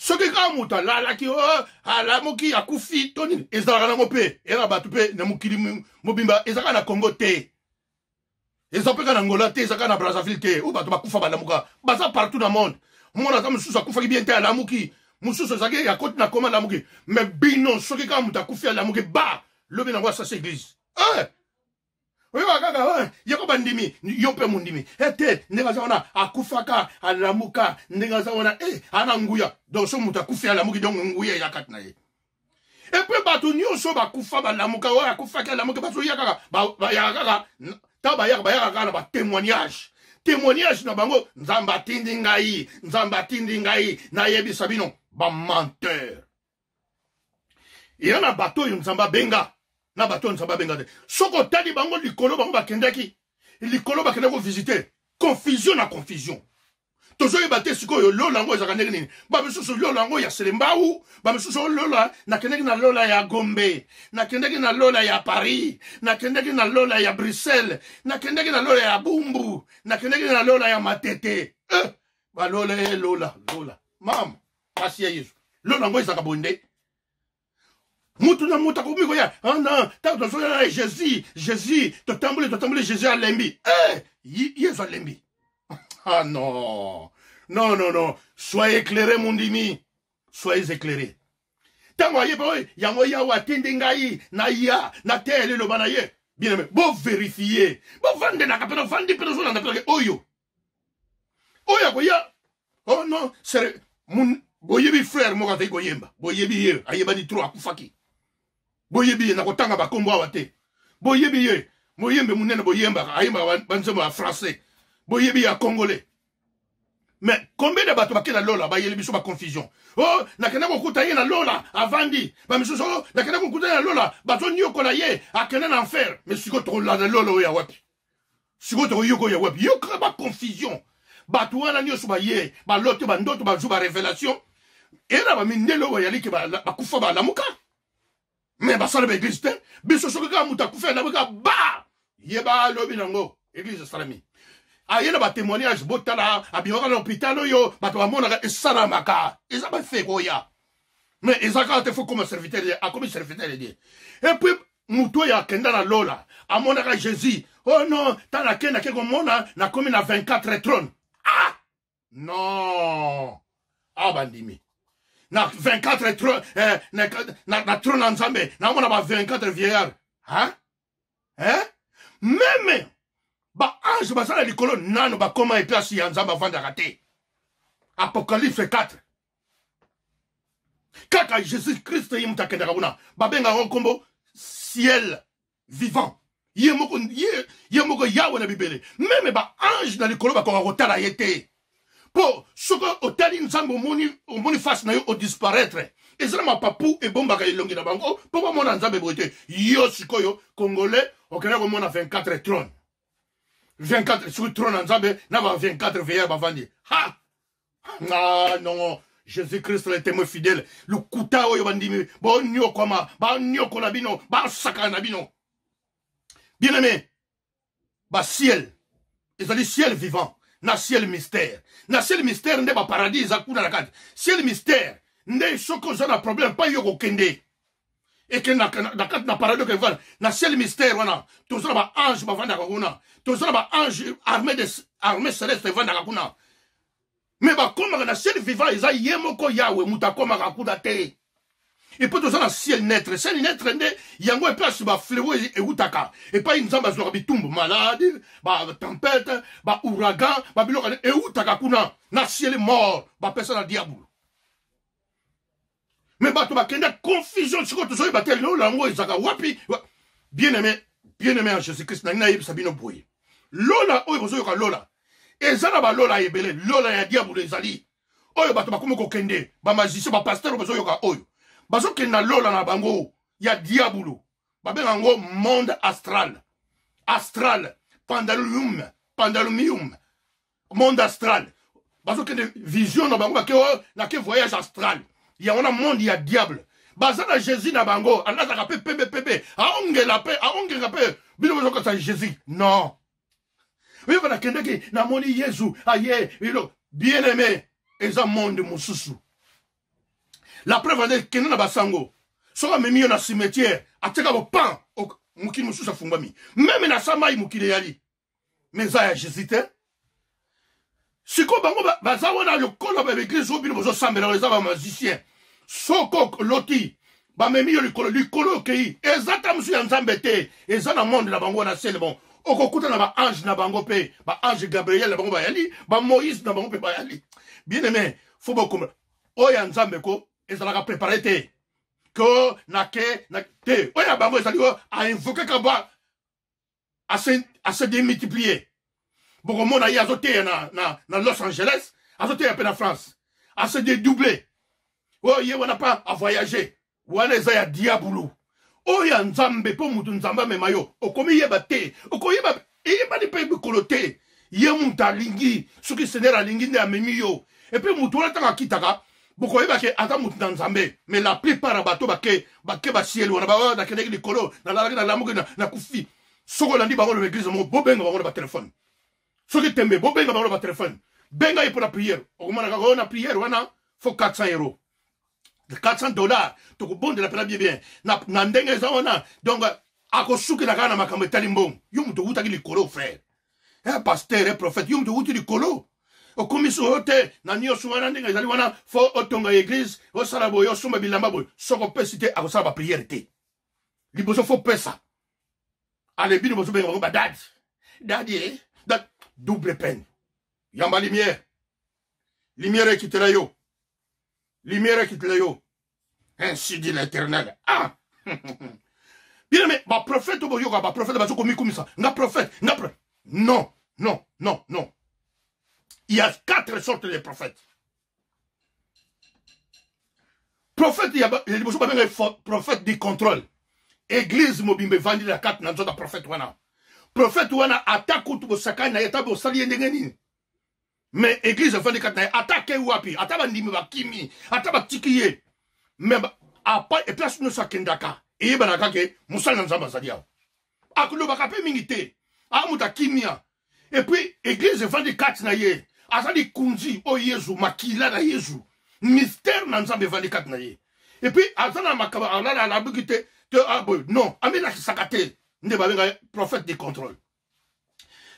Speaker 1: soki kaka moto alalaki oh, alamuki akufi to nini ezalaka nango mpe eya na bato mpe na mokili mobimba ezalaka na congo te eza mpe kaka na ngola te ezalaka na brazzaville te oyo bato bakufa balamuka baza partout na monde mona aza mosusu akufaki bien te alamuki mosusu ezalaki akoti na koma alamuki me bino soki kaka moto akufi alamuki ba lobi nango asasi eglise eh! oyoka kaka oh, yeko bandimi yo mpe mondimi ete eh, ndenge aza wana akufaka alamuka ndenge aza wana e eh, ana nguya donc so moto akufi alamuki donc nguya eya kati na ye epe bato nyonso bakufa balamuka oyo akufaki alamuki bazoya kaka bayaka kaka ntango bayaka bayaka kaka na batémoignage témoignage na bango nzambe atindi ngai nzambe atindi ngai nayebisa bino bamanteur eya na bato oyo nzambe abenga na bato oyo nzambe abenga te soki otali bango likolo bango bakendaki likolo bakendaki kovisite confusion na confusion tozoyeba te sikoyo lola yango ezalaka ndenge nini bamisusu lola yango ya selembau bamisusu oh, lola nakendaki na lola ya gombe nakendaki na lola ya paris nakendaki na lola ya bruxelles nakendaki na lola ya bumbu nakendaki na lola ya matete eh, balola ye eh, lola lola mama pasi ya yesu lelo yango ezalaka boye nde mutu na mutu akomi koya ana ah, ntango tozoya na jésus jésus totamboli totamboli jésus alembi eh, yesu alembi ah non non non non soyez éclairé mondimi soyez éclairé ntango ayebi oyo yango yawe atindi ngai na ya na teyeli eloba na ye bien aime boverifie bovandelaka mpe novandi mpe nozolanda mpe oyo oyo akoya oh non sere mun boyebi frère moko azali koyemba boyebi ye ayebani tro akufaki boyebi ye nakotanga bakombo awa te boyebi ye moyembe monene boyembaka ayembaka banzembo ya français boyebi ya congolais mais combien de bato bake na lola bayeli biso baconfusion o oh, nakenda kokuta ye na lola avandi bamisusu o oh, nakenda kokuta ye na lola bazoniokola ye akenda na enfer mais sikoyo tokolanda lola oyo ya wapi sikoyo tokoki yoko ya wapi yokaka ba confusion bato wana nyonso baye balote bandoto bazwi ba révélation ena bamindele oyo bayaliki bakufa balamuka me basala ba église te biso soki kaka moto akufa alamuki kaka ba ye balobi nango église esalami aye na batémoignage botala abimaka na hôpital oyo bato bamonaka esalamaka eza bafe koya mais eza kaka te fo koma serviteur ye akomi serviteur ye die epuis motu oyo akenda na lola amonaka jésus oh non ntango akendaki komona nakomi na 24 trone ah non awa ah, bandimi na 24 trone eh, na, na, na trone ya nzambe naomona ba 24 vieillard hein? eh? meme baange baza na likolo nano bakoma eplasi ya nzambe avandaka te apocalypse 4 kaka jesus krist ye moto akendaka kuna babengaka ngo nkombo ciel vivant ye moko ye, ye moko yawe na bibele meme baange na likolo bakoka kotala ye te mpo soki otali nzambe omoni omoni face na yo odisparaître eza na mapapu ebombaka elongi na bango mpo bamona nzambe boye te yo sikoyo congolais okenda komona 24 trone 24 soki trone ya nzambe na ba 24 veilleur bavandi ha ah, non jésus christ le témoin fidèle lokuta oyo bandimi bonyokwama banyokola bino basakana na bino bien aimé basiel ezali ciel vivant na ciel mystère na ciel mystère nde baparadis eza kuna na kati ciel mystère nde soki oza na problème epai yo kokende ekendaka na kati na paradis okevana na ciel mystère wana toza na baange bavandaka kuna toza na baange armée celeste evandaka kuna mais bakomaka na ciel vivant eza ye moko yawe moto akomaka kuna te epuis toza na ciel netre ciel netre nde yango eplasi bafleo e-, eutaka epai nzambe azwaka bitumbu maladi batempete baouragan babiloko eutaka kuna na ciel mort bapesa na diabulu mais bato bakenda confusion sikoyo tozoyeba te lola yango ezaka wapi bien aimé bien aimé ya jésus christ nalingi nayebisa bino boye lola oyo bozoyoka lola eza na balola ebele lola ya diabolo ezali oyo bato bakomi kokende bamagicien bapasteur bazoyoka oyo bazokende na lola na bango ya diabolo babenga yango monde astral astral pandalumium pandalumium monde astral bazokende vision na bango bake oh, nake voyage astral yango na monde ya diable baza na jésus na bango alataka mpe pembe pembe aongela mpe aongelaka mpe bino bozokasa jésus non oyoka nakendeki namoni yezu aye ilo bien aimé eza monde mosusu la preuve ade kende na basango soki amemi yo na cimetière atika bopan mokili mosusu afungwami meme na samai mokili eyali mais eza ya jésus te sikoyo bango baza wana lokola baeglise oyo bino bozosambela eza bamagicien soko oloti bamemi yo likolo likolo okei eza ta mosusu ya nzambe te eza na monde na bango wana selebon okokuta na baange na bango mpe baange gabriel na bango bayali bamoïse na bango mpe bayali bien aime fo bokoma oyo ya nzambe ko ezalaka prepare te ko nake na te oyo ya bango ezali oyo ainvoke kaba à se, à se démultiplier. Bokomona ye azoteya na, na, na Los Angeles, azoteya mpe na France. À se dédoubler. Oyo oh, ye wana pas à voyager. Wana eza ya diabulu. Oyo oh, ya Nzambe mpo moto Nzambe amema yo. Okomi yeba te. Okoyeba eyebani mpe mikolo te. Ye moto alingi. Soki Seigneur alingi nde amemi yo. Epuis moto wana ntango akitaka bokoyeba ke aza moto na nzambe mais la plupart ya bato bake bake basieli wana baoyo nakendeki likolo nalalaki nalamuki nakufi soki olandi bango loba eglise moko bobenga bango na batelefone soki tembe bobenga bango na batelefone benga ye mpo na priere okomona kaka oyo na priere wana fo 400 euro 400 dollar tokobondela mpena bie bien na, na ndenge eza wana donc akosukela kaka na makambo etali mbongo yo moto owutaki likolo frere eh, pasteur eh, prophète yo moto owuti likolo okomisi oyo te na nyonso wana ndenge ezali wana fo otonga eglise osala boye osomba bilamba boye soko opesi te akosala bapriere te liboso fo pesa alebi liboso benga bango badadi dadi eh? da double peine yamba lumière lumière ekitela yo lumière ekitela yo ainsi dit l'éternel ah bien mais ba prophète bo yoka ba prophète ba ko mikumisa nga prophète nga pro... non non non non il y a quatre sortes de prophètes prophète il y a liboso ba benga prophète du contrôle église mobimbe vandi la carte na nzoto prophète wana prophète wana ata kutu bosakani na ye ata bosali ye ndenge nini mais église afandi kati na ye ata akei wapi ata bandimi bakimi ata batiki ye mais apa eplace nyonso akendaka eyebanaka ke mosali na nzambe azali awa akolobaka mpe mingi te aa moto akimia epuis église efandi kati na ye aza likonzi oyo yezu makila na yezu mystère na nzambe efandi kati na ye epuis aza na makambo alala alabuki te te aboye ah, non amilakisaka te nde babenga prophète de contrôle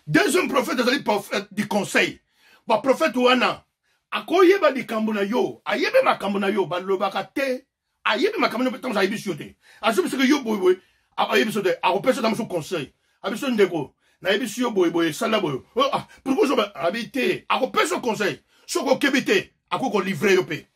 Speaker 1: deuxième prophète azali prophète du conseil baprophète wana akoyeba likambo na yo ayebi makambo na yo balobaka te ayebi makambo na yo ntango ayebisi yo te asoki soki yo boyeboye ayebisi yo te akopesa yo na mosusu conseil abiso ndeko nayebisi yo boyeboye esala boye oh, ah, pourkoi ozoba abi te akopesa yo conseil soki okebi te akoki kolivre yo mpe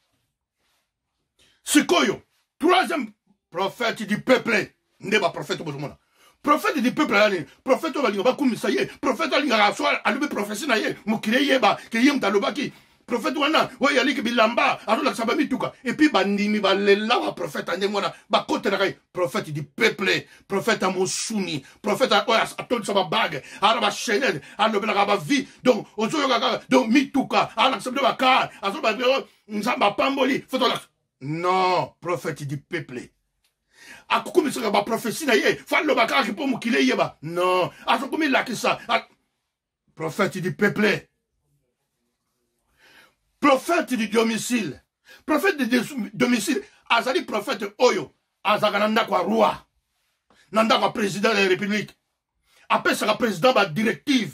Speaker 1: sikoyo troisième prophète du peuple nde baprophète bozomona prophète du peuple aya nini prophète oyo balinga bakumisa ye prophète alingaka aso alobi prophétie na ye mokili eyeba ke ye moto alobaki prophète wana oyo yaliki bilamba azolakisa bamituka epuis bandimi balela baprophète ya ndenge wana bakotelaka ye prophète du peuple prophète ya mosuni prophète oyo atondisa babage ana bachenete alobelaka bavie donc ozoyoka kaka donc mituka alakisa bino bakar azobaa nzambe apamboli fo tolaka non prophète du peuple akokomisaka baprofesi na ye fo aloba kaka mpo mokili eyeba non azokomilakisa prophète du peuple prophète du domicile prophète du domicile azali prophète oyo azalaka na ndako ya roi na ndako ya président ya république apesaka président badirective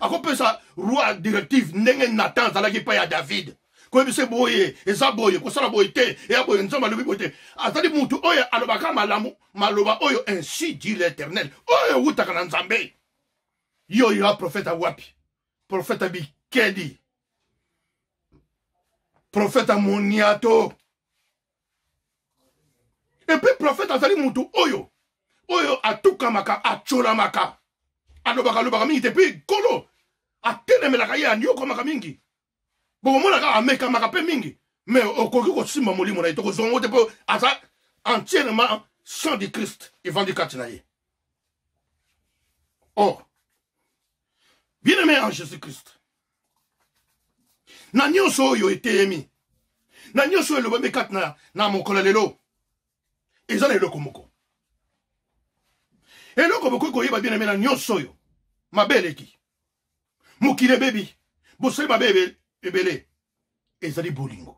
Speaker 1: akopesa roi directive ndenge nathan azalaki epai ya david koyebisa boye eza boye kosala boye te eya boye nzambe alobi boye te azali motu oyo alobaka malamu maloba oyo ainsi dit l'éternel oyo ewutaka na nzambe yo yo aprofeta wapi profeta bikedi profeta moniato epuis profete azali motu oyo oyo atukamaka acolamaka alobaka alobaka mingi te mpe kolo atelemelaka ye aniokwamaka mingi bokomonaka amekamaka mpe mingi mais okoki kosimba molimo na ye tokozwa yango te mpo aza entièrement sang du christ evandi kati na ye or bien aimé en jésus christ na nyonso oyo eteyemi na nyonso oyo elobami kati na, na mokolo lelo eza na eloko moko eloko bokoki koyeba bino me na nyonso oyo mabe eleki mokili ebebi bosali mabe ebele ezali bolingo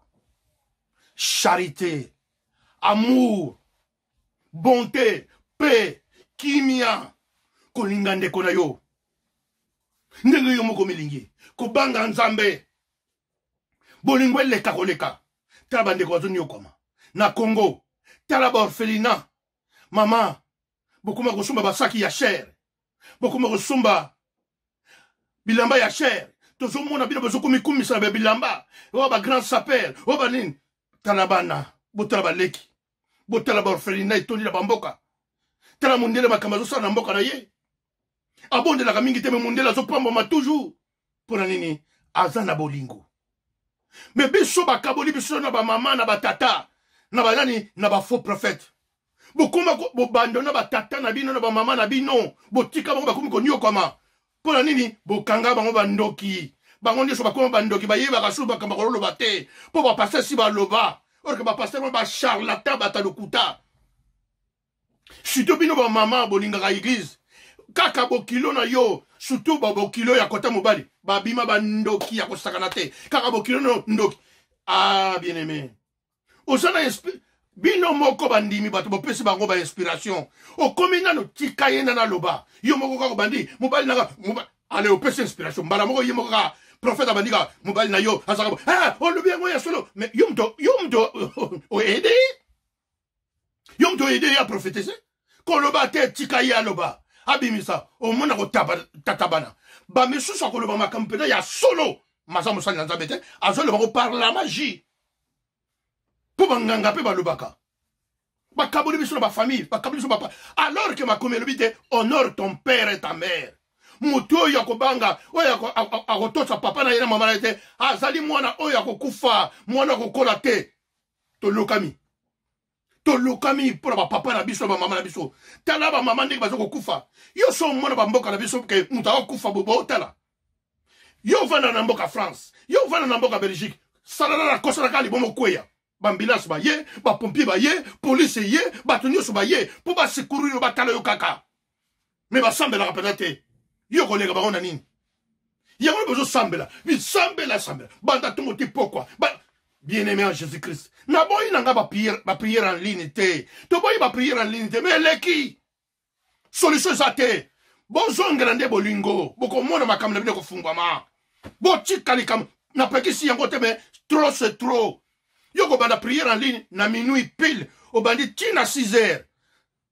Speaker 1: charité amour bonte pe kimia kolinga ndeko na yo ndenge yo moko milingi kobanga nzambe bolingo eleka koleka tala bandeko bazoniokwama na congo tala baorphelina mama bokoma kosomba basaki ya chere bokoma kosomba bilamba ya chere tozomona bino bozokomikumisa na babilamba oyo bagrand saper oyo banini tala bana botala baleki botala baorphelina etondi na bamboka tala mondele makambo azosala na mboka na ye abondelaka mingi te me mondele azopambwama toujours mpo na nini aza na bolingo me biso bakaboli biso na bamama na batata na banani na bafaux prophète bokoma bobando na batata na bino na bamama na bino botika bango bakomi konyokwama mpo na nini bokanga bango bandoki bango nyonso bakoma bandoki bayebaka susu makambo kololoba te mpo bapaster si baloba orke bapaster ma bacharlatan bata lokuta surtout bino bamama bolingaka eglise kaka bokilo na yo surtout babokilo ya kota mobali babima bandoki ya kosakana te kaka bokilo na ndoki ah bien aimé oza na bino moko bandimi bato bopesi bango bainspiration okomi nano tika ye nana aloba yo moko kaka obandi mobali naka ale opesi inspiration mbala moko ye moko kaka profete abandi kaka mobali na yo azaka bo ah, olobi yango ya solo mais yo moto yo moto oede ye yo moto oede ye aprofetese koloba te tika ye aloba abimisa omona kotatabana bamisusu akoloba makambo mpenza ya solo maza mosali na nzambe te azoloba ko par la magie mpo banganga mpe balobaka bakaboli biso na bafamille bakaboli biso bapa alors ke makomi elobi te honore ton père et ta mère motu oyo akobanga oyo akotosa papa na ye na mama na ye te azali mwana oyo akokufa mwana akokola te tolokami tolukami mpo na bapapa na biso na bamama na biso tala bamama ndenge baza kokufa yo so omona bamboka na biso ke moto akokufa botala yo ovanda na mboka france yo ovanda na mboka belgique salala na kosalaka libomo okweya bambilance baye bapompie baye polise eye bato nyonso baye mpo basekuru yo batala yo kaka me basambelaka mpenza te yo koleka bango na nini yango nde bozosambela bisambela sambela banda ntongo ti pokwa bien aimé en jésus christ naboyi na ngai bapriere en ligne te toboyi bapriere en ligne te me eleki solution eza te bozongela nde bolingo bokomona makambo na bino ekofungwama botika likambo napekisi yango te me trop c'est trop yo kobanda priere en ligne na minuit pile obandi ti na 6 heures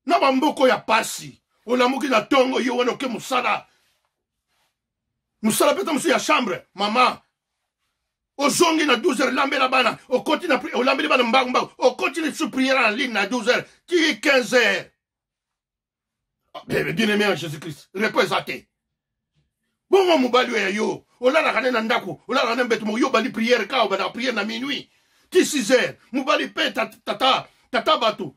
Speaker 1: na bamboko ya pasi olamuki na tongo yo wana oke mosala mosala mpe ta mosusu ya chambre mama ozongi na 12 heures lambela bana okoti na olambeli bana mbangu mbangu okoti na lisusu priere na ligne na 12 heures ti 15 heures ah, bien aimé en jésus christ repo eza te bongo mobali oyo ya yo olalaka nde na ndako olalaka nde mbeto moko yo obandi priere kaka obandaka priere na minuit ti 6 heures mobali mpe tata tata bato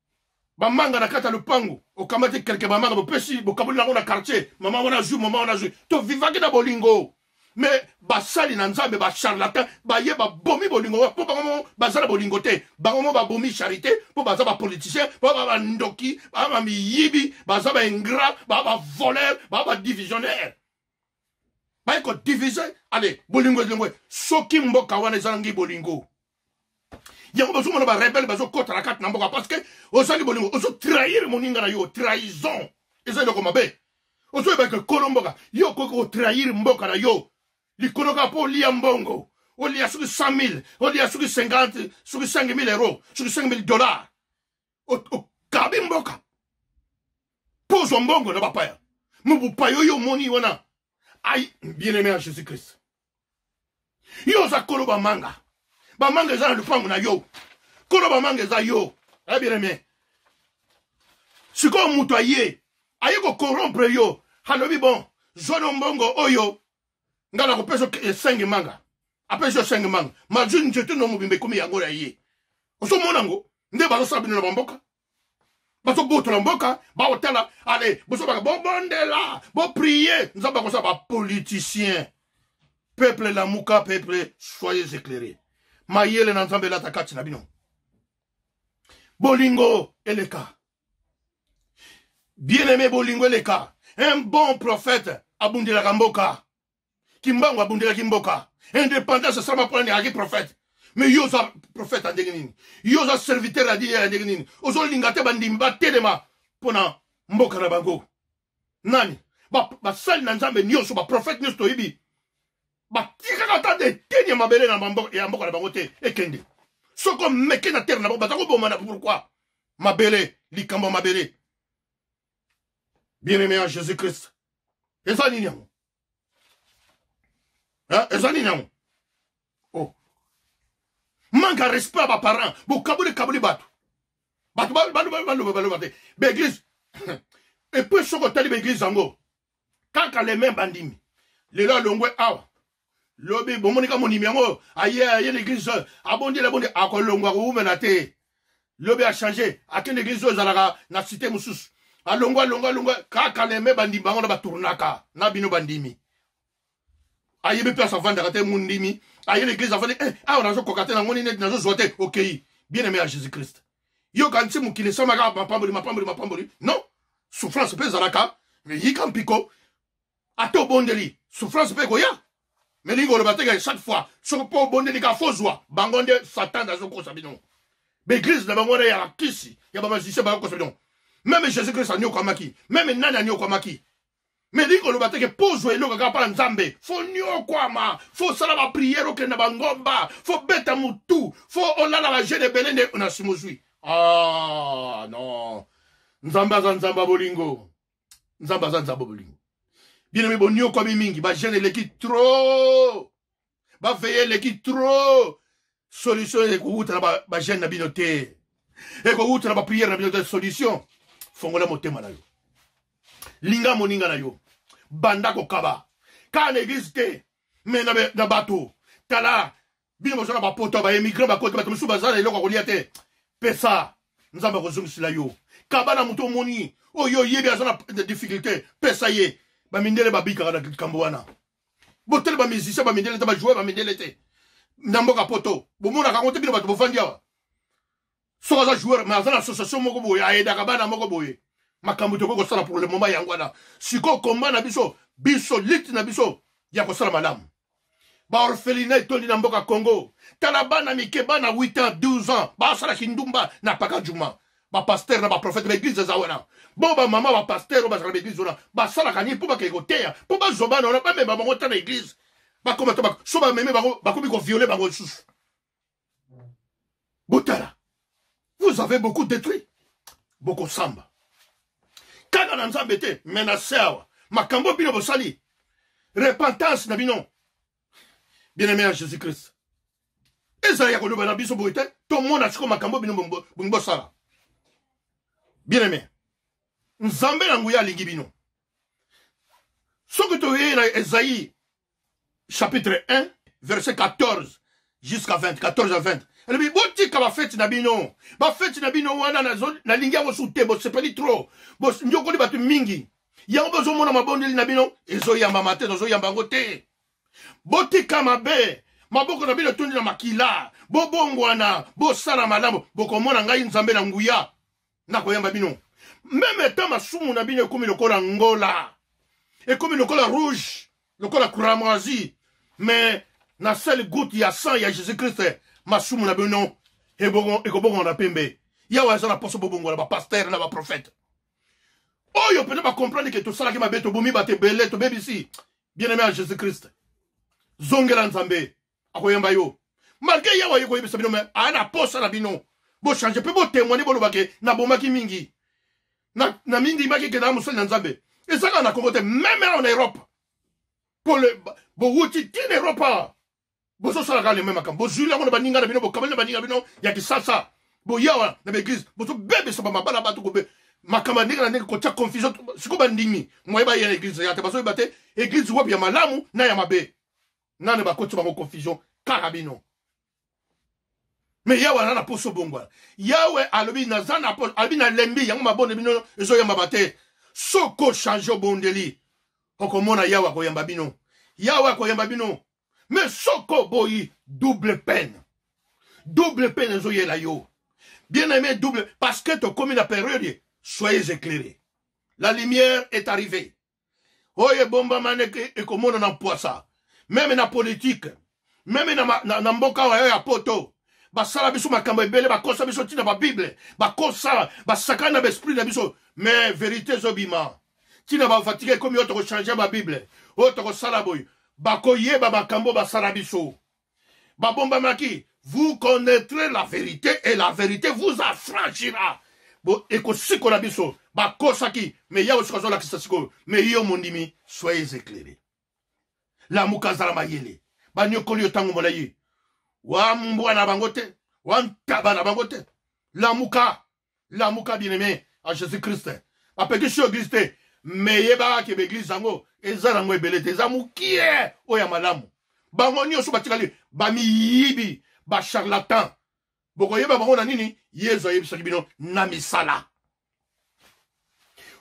Speaker 1: bamanga na kati ya lopango okamati kelke bamanga bopesi bokaboli nango na quartier mama wana azwi mama wana azwi tovivaki na bolingo me basali na nzambe bacharlatan baye babomi bolingo wana mpo bango moko baza na bolingo te bango moko babomi charité mpo baza bapoliticien mpo ba bandoki baa bamiyibi baza baingra baa bavoler baa badivisionnaire baye kodivise ale bolingo elingo soki mboka wana ezangi bolingo yango bozomona barebele bazokota na kati na mboka parce que ozangi bolingo ozotrahire moninga na yo trahison eza eloko mabe ozoyebaka ekolo mboka yo okoki kotrahire mboka na yo likolo kaka mpo olia mbongo olia soki 100 000 olia soki 50 soki 5 000 euro soki 5 000 dollar okabi mboka mpo ozwa mbongo na bapaya mobupaya oyo omoni wana ai bien aimé ya jésus christ yo oza kolo bamanga bamanga eza na lupango na yo kolo bamanga eza yo ya bien aimé sikoyo moto aye aye kokorompre yo alobi bon zwa no mbongo oyo nga nakopesa esengi manga apesi esengi manga malgre nzete no mobimba ekomi yango ya ye ozomona yango nde bazosala bino na bamboka bazobotola mboka baotala ale bozobaka bobondela boprie nzambe akozala bapoliticien peuple lamuka peuple soyez éclairé mayele na nzambe elata kati na bino bolingo eleka bien aime bolingo eleka un bon prophète abundelaka mboka kimbangu abundelaki mboka indépendance asala mapolani alaki prophète mais yo oza prophète ya ndenge nini yo oza serviteur ya dini ya ndenge nini ozolinga te bandimi batelema mpo na mboka na bango nani basali na nzambe nyonso baprofete nyonso toyebi batikaka ata deteni ya mabele ya mboka na bango te ekende soko meke na terre na bango baza kobomana pourkui mabele likambo ya mabele bien aimé ya jésus christ eza nini yango eza nini yango oh. manque ya respect ya baparent bokaboli kaboli bato bato baloba te baeglise epuis soki otali baeglise yango kaka le même bandimi lelo alongwe awa lobi bomoni ka mondimi yango aye aye na eglise oyo abondeli abondi akolongwa kowumela te lobi achange akende eglise oyo ezalaka na site mosusu alongwa alongwa alongwa kaka le même bandimi bango na baturnaka na bino bandimi aye be place avandaka te mondimi aye na eglise avandi eh, awa nazokoka te nangoni neti nazozwa te okei bien aimé ya jésus christ yo kanisi mokili esamaka mapamboli mapamboli mapamboli non souffrance mpe ezalaka yika mpiko ata obondeli souffrance mpe ekoya me lingi oloba teke chaque fois soki mpo obondeli ka fo zwa bango nde satan azokosa bino baeglise na bango wana ya bakisi ya bamazisia bakokosa bino meme jésus christ anyokwamaki meme nani anyokwamaki mais lingi koloba te ke mpo ozwa eloko kaka mpo na nzambe fo niokwama fo osala bapriere okende na bangomba fo beta motu fo olala bajeune ebele nde na nsima ozwi ah non nzambe aza nzambe ya bolingo nzambe aza nzambe ya bolingo bien aime boniokwami mingi bajeune eleki trop baveye eleki trop solution ekowuta na bagene na bino te ekowuta na bapriere na bino te solution fongola motema na yo linga moninga na yo banda kokaba kaka na eglise te me na bato tala bino boza na bapoto baemigre bakoti bato mosusu baza na eloko ya kolia te pesa nzambe akozongisela yo kaba na moto omoni oyo oyebi aza na difficulté pesa ye bamindele babikaka na likambo wana botele ba musicien ba mindele te ba joueur ba mindele te na mboka poto bomonaka yango te bino bato bofandi awa soki aza joueur mais aza na association moko boye ayedaka bana moko boye makambo tokoki kosala pour le moment yango wana sikoyo komba na biso biso lite na biso ya kosala malamu baorphelina etondi na mboka congo tala bana mike bana 8 ans 12 ans basala kindumba na paka juma ba pasteur na ba prophète ba église eza wana bo ba mama ba pasteur oyo bazala ba église wana basalaka nini mpo bakei koteya mpo bazwa bana wana bamema bango ta na église bakoma ta so bamemi bango bakomi koviole bango lisusu botala vous avez beaucoup détruit bokosamba kaka na nzambe te menase awa makambo bino bosali repentance na bino bien aimé ya jésus christ ezala ya koloba na biso boye te tomona siko makambo bino bongi bosala bien aimé nzambe na nguya alingi bino soki toyei na esaïe chapitre 1 verset 14 jusqu'à 20 14 à 20 alobi botika bafeti na bino bafeti na bino wana nalingi yango su te bosepeli trop nyokoli bato mingi yango mpe ozomona mabondeli na bino ezoyambama te tozoyamba yango te botika mabe maboko na bino etondi na makila bobongwana bosala malamu bokomona ngai nzambe na nguya nakoyamba bino meme ata masumu na bino ekomi lokola ngola ekomi lokola rouge lokola kuramoisi me nasali goutte ya sang ya jésus krist masumu na bino ekobongwana pembe yawe aza na mposo bobongola bapaster na baprofete oyo mpenza bacomprendre ke tosalaki mabe tobomi bato ebele tobebisi bien aimé ya jésus christ zongela nzambe akoyamba yo malgre yawe aye koyebisa bino me aya na posa na bino bochange mpe botemoigne boloba ke nabomaki mingi na, na mingi maki ke naa mosali na nzambe ezaka na kongo te meme awa na europe bowuti ti na europe awa bozosala kaka leme makambo bozwili yango na baninga na bino bokabali na baninga na bino ya kisasa boyawa na baeglize bozobebisa bamabala bato kobe makambo ya ndenge na ndenge kotya confusion sikoyo bandimi moye baya na eglize ya te bazoyeba te eglize wapi ya malamu na ya mabe nani bakoti bango confusion kaka bino me yawe aza na poso bongwana yawe alobi naza na poso alobi nalembi yango mabonde bino ezoyambama te soko change obondeli okomona yawe akoyamba bino yawe akoyamba bino me soko boyi double peine double peine ezoyela yo bien aimé double parce que tokomi na periode soyez éclairé la lumière est arrivée oyo ebombama neke ekomonana mpwasa meme na politike meme na, na, na mboka wayo ya poto basala biso makambo ebele bakosa biso ntina babible bakosa basakani na baesprit na biso mais verité ezobima ntina bavatike ekomi oyo tokochange babible oyo tokosala boye bakoyeba makambo basala biso babombamaki vous connaîtrez la vérité et la vérité vous affranchira ekosikola biso bakosaki me yawe soki azolakisa sikoyo me yo mondimi soyez éclairé lamuka zala mayele banyokoli yo ntango molai wa mbwa na bango te wa ntaba na bango te lamuka lamuka bien aimé a jésus christ bapekisi yo eglise te me yebaka ke baeglise yango eza nango ebele te eza mokie oyo ya malamu bango nyonso batikali bamiyibi bacharlatan bokoyeba bango na nini yezu ayebisaki bino na misala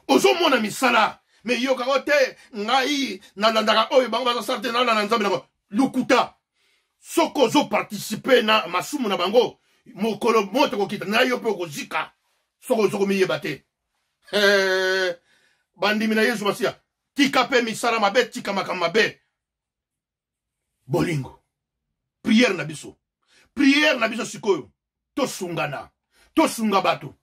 Speaker 1: ozomona misala me yokaka te ngai nalandaka oyo bango bazosala te nalanda nzambe nango lokuta soki ozoparticipe na masumu na bango mokolo moto kokita na yo mpe okozika soki ozo komiyeba te eh, bandimi na yesu masiya tika mpe misala mabe tika makambo mabe bolingo priere na biso priere na biso sikoyo tosungana tosunga bato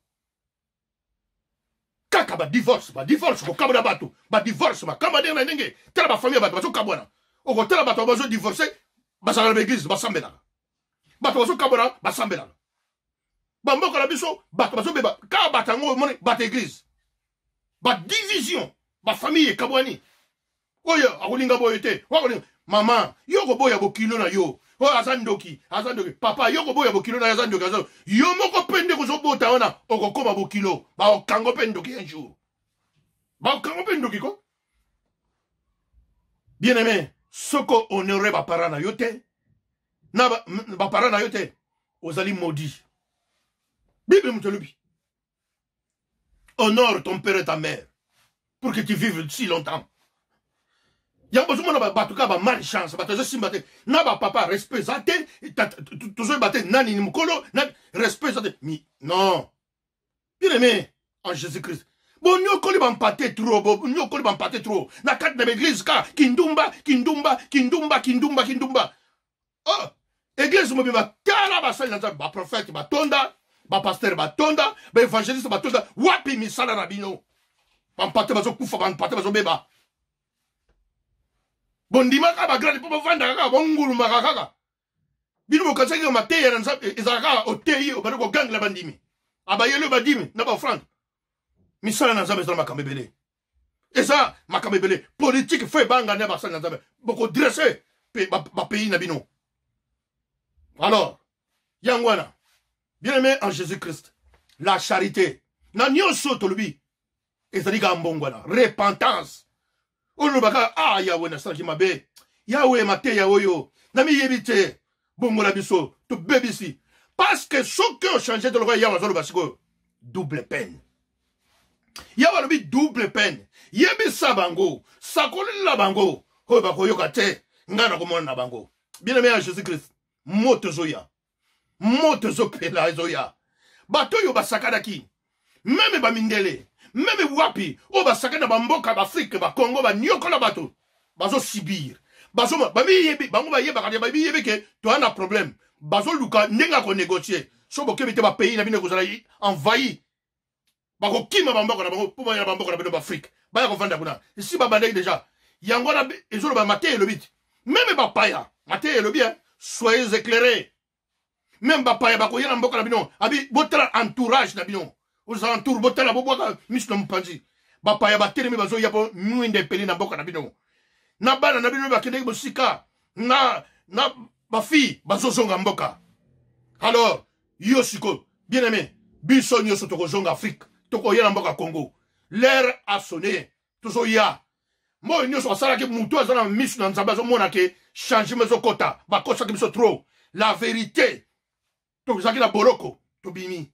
Speaker 1: kaka badivorce badivorce kokabola bato badivorce bakamba ndenge na ndenge tala bafamille ya bato bazokabwana okotala bato bazodivorce bazalaka na baeglize basambelaka bato bazokabwana basambelaka bamboka na biso bato bazobeba kaka bato yango omoni bato eglize badivision bafamille ekabwani oyo akolinga boye te oyo mama yo koboya bokilo na yo oyo aza ndoki aza ndoki papa yo koboya bokilo na yo aza ndoki aza yo moko mpe nde kozobota wana okokoma bokilo baokango mpe ndoki un jour baokango mpe ndoki ko bien aime soko honore bapara na yo te na bapara na yo te ozali modi bible moto elobi Honore ton père et ta mère pour que tu vives si longtemps. yango bozomona bato kaka bamale chance bato ezosimba te na bapapa respect eza te tozoyeba te nani ni mokolo na respect eza te mi non bien aimé en jésus christ bonyokoli bampate tro bonyokoli bampate tro na kati na baeglise ka kindumba kindumba kindumba kindumba kindumba oh eglise mobimba tala basali na nzambe baprofete batonda bapastere batonda baevangeliste batonda wapi misala na bino bampate bazokufa bampate bazobeba bondimaka bagrade mpo bavandaka kaka bongulumaka kaka bino bokanisaki kaka mateya na nzambe ezalaka kaka oteyi obandi kogangela bandimi abayeli badimi na baofrande misala na nzambe ezala makambo ebele eza makambo ebele politike fo ebanga nde basali na nzambe bokodresse bapays na bino alors yango wana bien aimé en jésus christ la charité na nyonso tolobi ezali kaka mbongwana repentance olobaka a ah, yawe nasalaki mabe yawe mateya oyo namiyebi te bongola biso tobebisi parce que soki ochange te lokola yawe azoloba sikoyo double peine ye balobi double peine yebisa bango sakolela bango oyo bakoyoka te ngai nakomona na bango biname ya jésus christ moto ezoya moto ezopela ezoya bato oyo basakanaki meme bamindele meme wapi oyo basakani na bamboka baafrike bakongo baniokola bato bazosibir bamiyebi bango bayebaka te babiyebi ke toya na problème bazoluka ndenge ya konegocie so bokebi te bapays na bino ekozala envahi bakokima bamboka na bango mpo baya bamboka na bino baafrike baya kovanda kuna esi babandaki deja yango wana ezoloba mateya elobi ti meme bapaya mateya elobi eh, soyez éclairé meme bapaya bakoya na mboka na bino abi botala entourage na bino ozala entour botala bobwaka miso na mopanzi bapaya batelemi bazoya mpo mwinda epeli na mboka na bino na bana na bino bakendeki mosika na na bafille bazozonga mboka alors yo sikoyo bien aime biso nyonso tokozonga afrike tokoya na mboka congo lere asone tozoya moi nyonso basalaki motu aza na miso na nzambe azomona ke changement ezokɔta bakosaki biso trop la verité tozalaki na boloko tobimi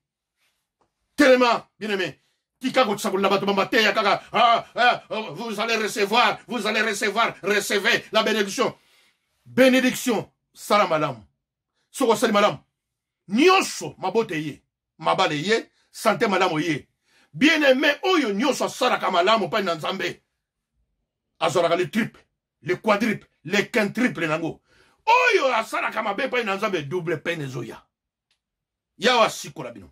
Speaker 1: telema bien aime tika kotisakolela bato bambateya kaka ah, ah, oh, vous allez recevoir vous allez recevoir recevez la bénédiction bénédiction sala malamu soki osali malamu nyonso mabota eye mabala eye sante malamu eye bien aime oyo nyonso asalaka malamu mpai na nzambe azalaka le triple le quadriple le quintriple nango oyo asalaka mabe mpai na nzambe double peine ezoya yawe asikola bino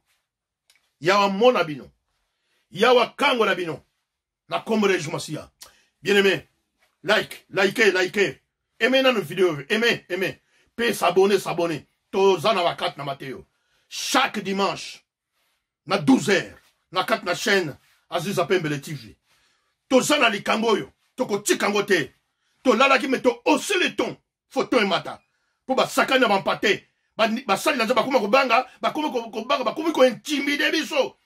Speaker 1: yawe amona bino yawe akangola bino Na kombo na Yesu Masiya. Bien aimé, like, like, like. Aimez nanu vidéo, aimez, aimez. Pe s'abonner, s'abonner. Toza na wakat na Mateo. Chaque dimanche, na 12h, na kat na chaîne Aziza Pembele TV. Toza na likambo oyo, toko tikango te. Tolalaki mais to aussi le ton. foto emata mpo basakani na bampate basali na nzambe bakoma kobanga bakoma kobanga bakomi kointimide biso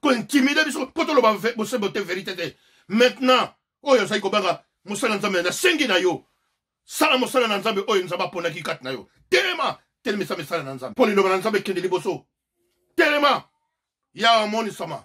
Speaker 1: kointimide biso mpo toloba bosembo te verité te maintenant oyo azali kobanga mosala na nzambe nasengi na yo sala mosala na nzambe oyo nzambe aponaki kati na yo telema telemisa misala na nzambe mpo liloba na nzambe ekende liboso telema yawe amonisama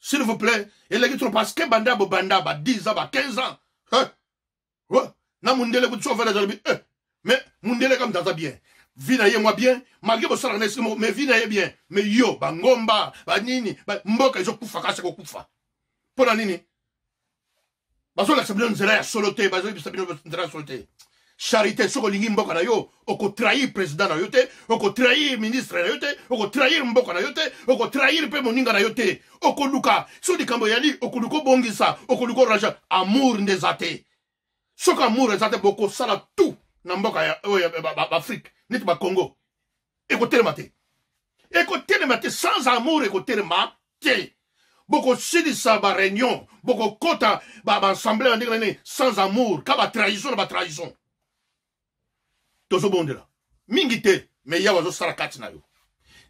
Speaker 1: s'il vous plaît eleki trop parce que banda bobanda ba 10 ans ba 15 ans hein? oh, na mundele kutu so fela jalobi eh. mais mundele kam tata bien vi na ye mwa bien malgré bosalaka na esimo mais vi na ye bien mais yo bangomba banini ba, mboka ezokufaka se kokufa mpo na nini bazolakisa bino nzela ya solo te bazoyebisa bino nzela ya solo te charité soki olingi mboka na yo okotrahir président na yo te okotrahir ministre na yo te okotrahir mboka na yo te okotrahir mpe moninga na yo te okoluka so likambo eyali okoluka obongisa okoluka orange amour nde eza te soki amour eza te bokosala tout na mboka ya oyo bafrike neti bakongo ekotelema te ekotelema te sans amour ekotelema te bokosilisa bareunion bokokota baassemble ba ndenge na nini sans amour ka batrahison na batrahison tozobondela mingi te me yawe azosala kati na yo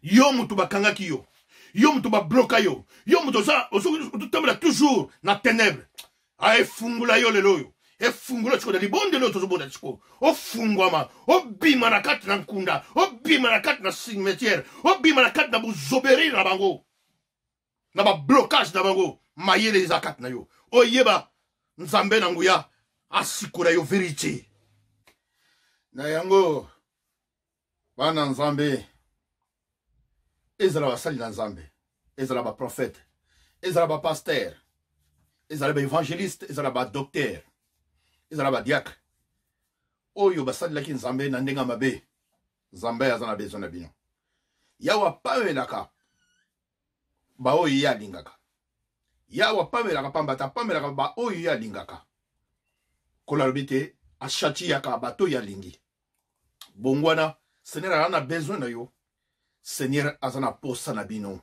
Speaker 1: yo moto bakangaki yo yo moto babloka yo yo moto ozotambola toujours na tenebre aefungola yo lelo oyo efungola sikoyo na libondeli oyo tozobonda sikoyo ofungwama obima na kati na nkunda obima na kati na cimetière obima na kati na bozoberire na bango na bablocage na bango mayele eza kati na yo oyeba nzambe na nguya asikola yo verite na yango bana nzambe ezala basali na nzambe ezala baprofete ezala bapastere ezala baevangeliste ezala badoktere ezala badiakre oyo basalelaki nzambe na ndenge ya mabe nzambe aza na bezo na bino yawe apamelaka baoyo ye alingaka yawe apamelaka mpamba te apamelaka baoyo ye alingaka kola alobi te achatiyaka bato oyo alingi bongwana seigneur aza na besoin na yo seigneur aza na posa na bino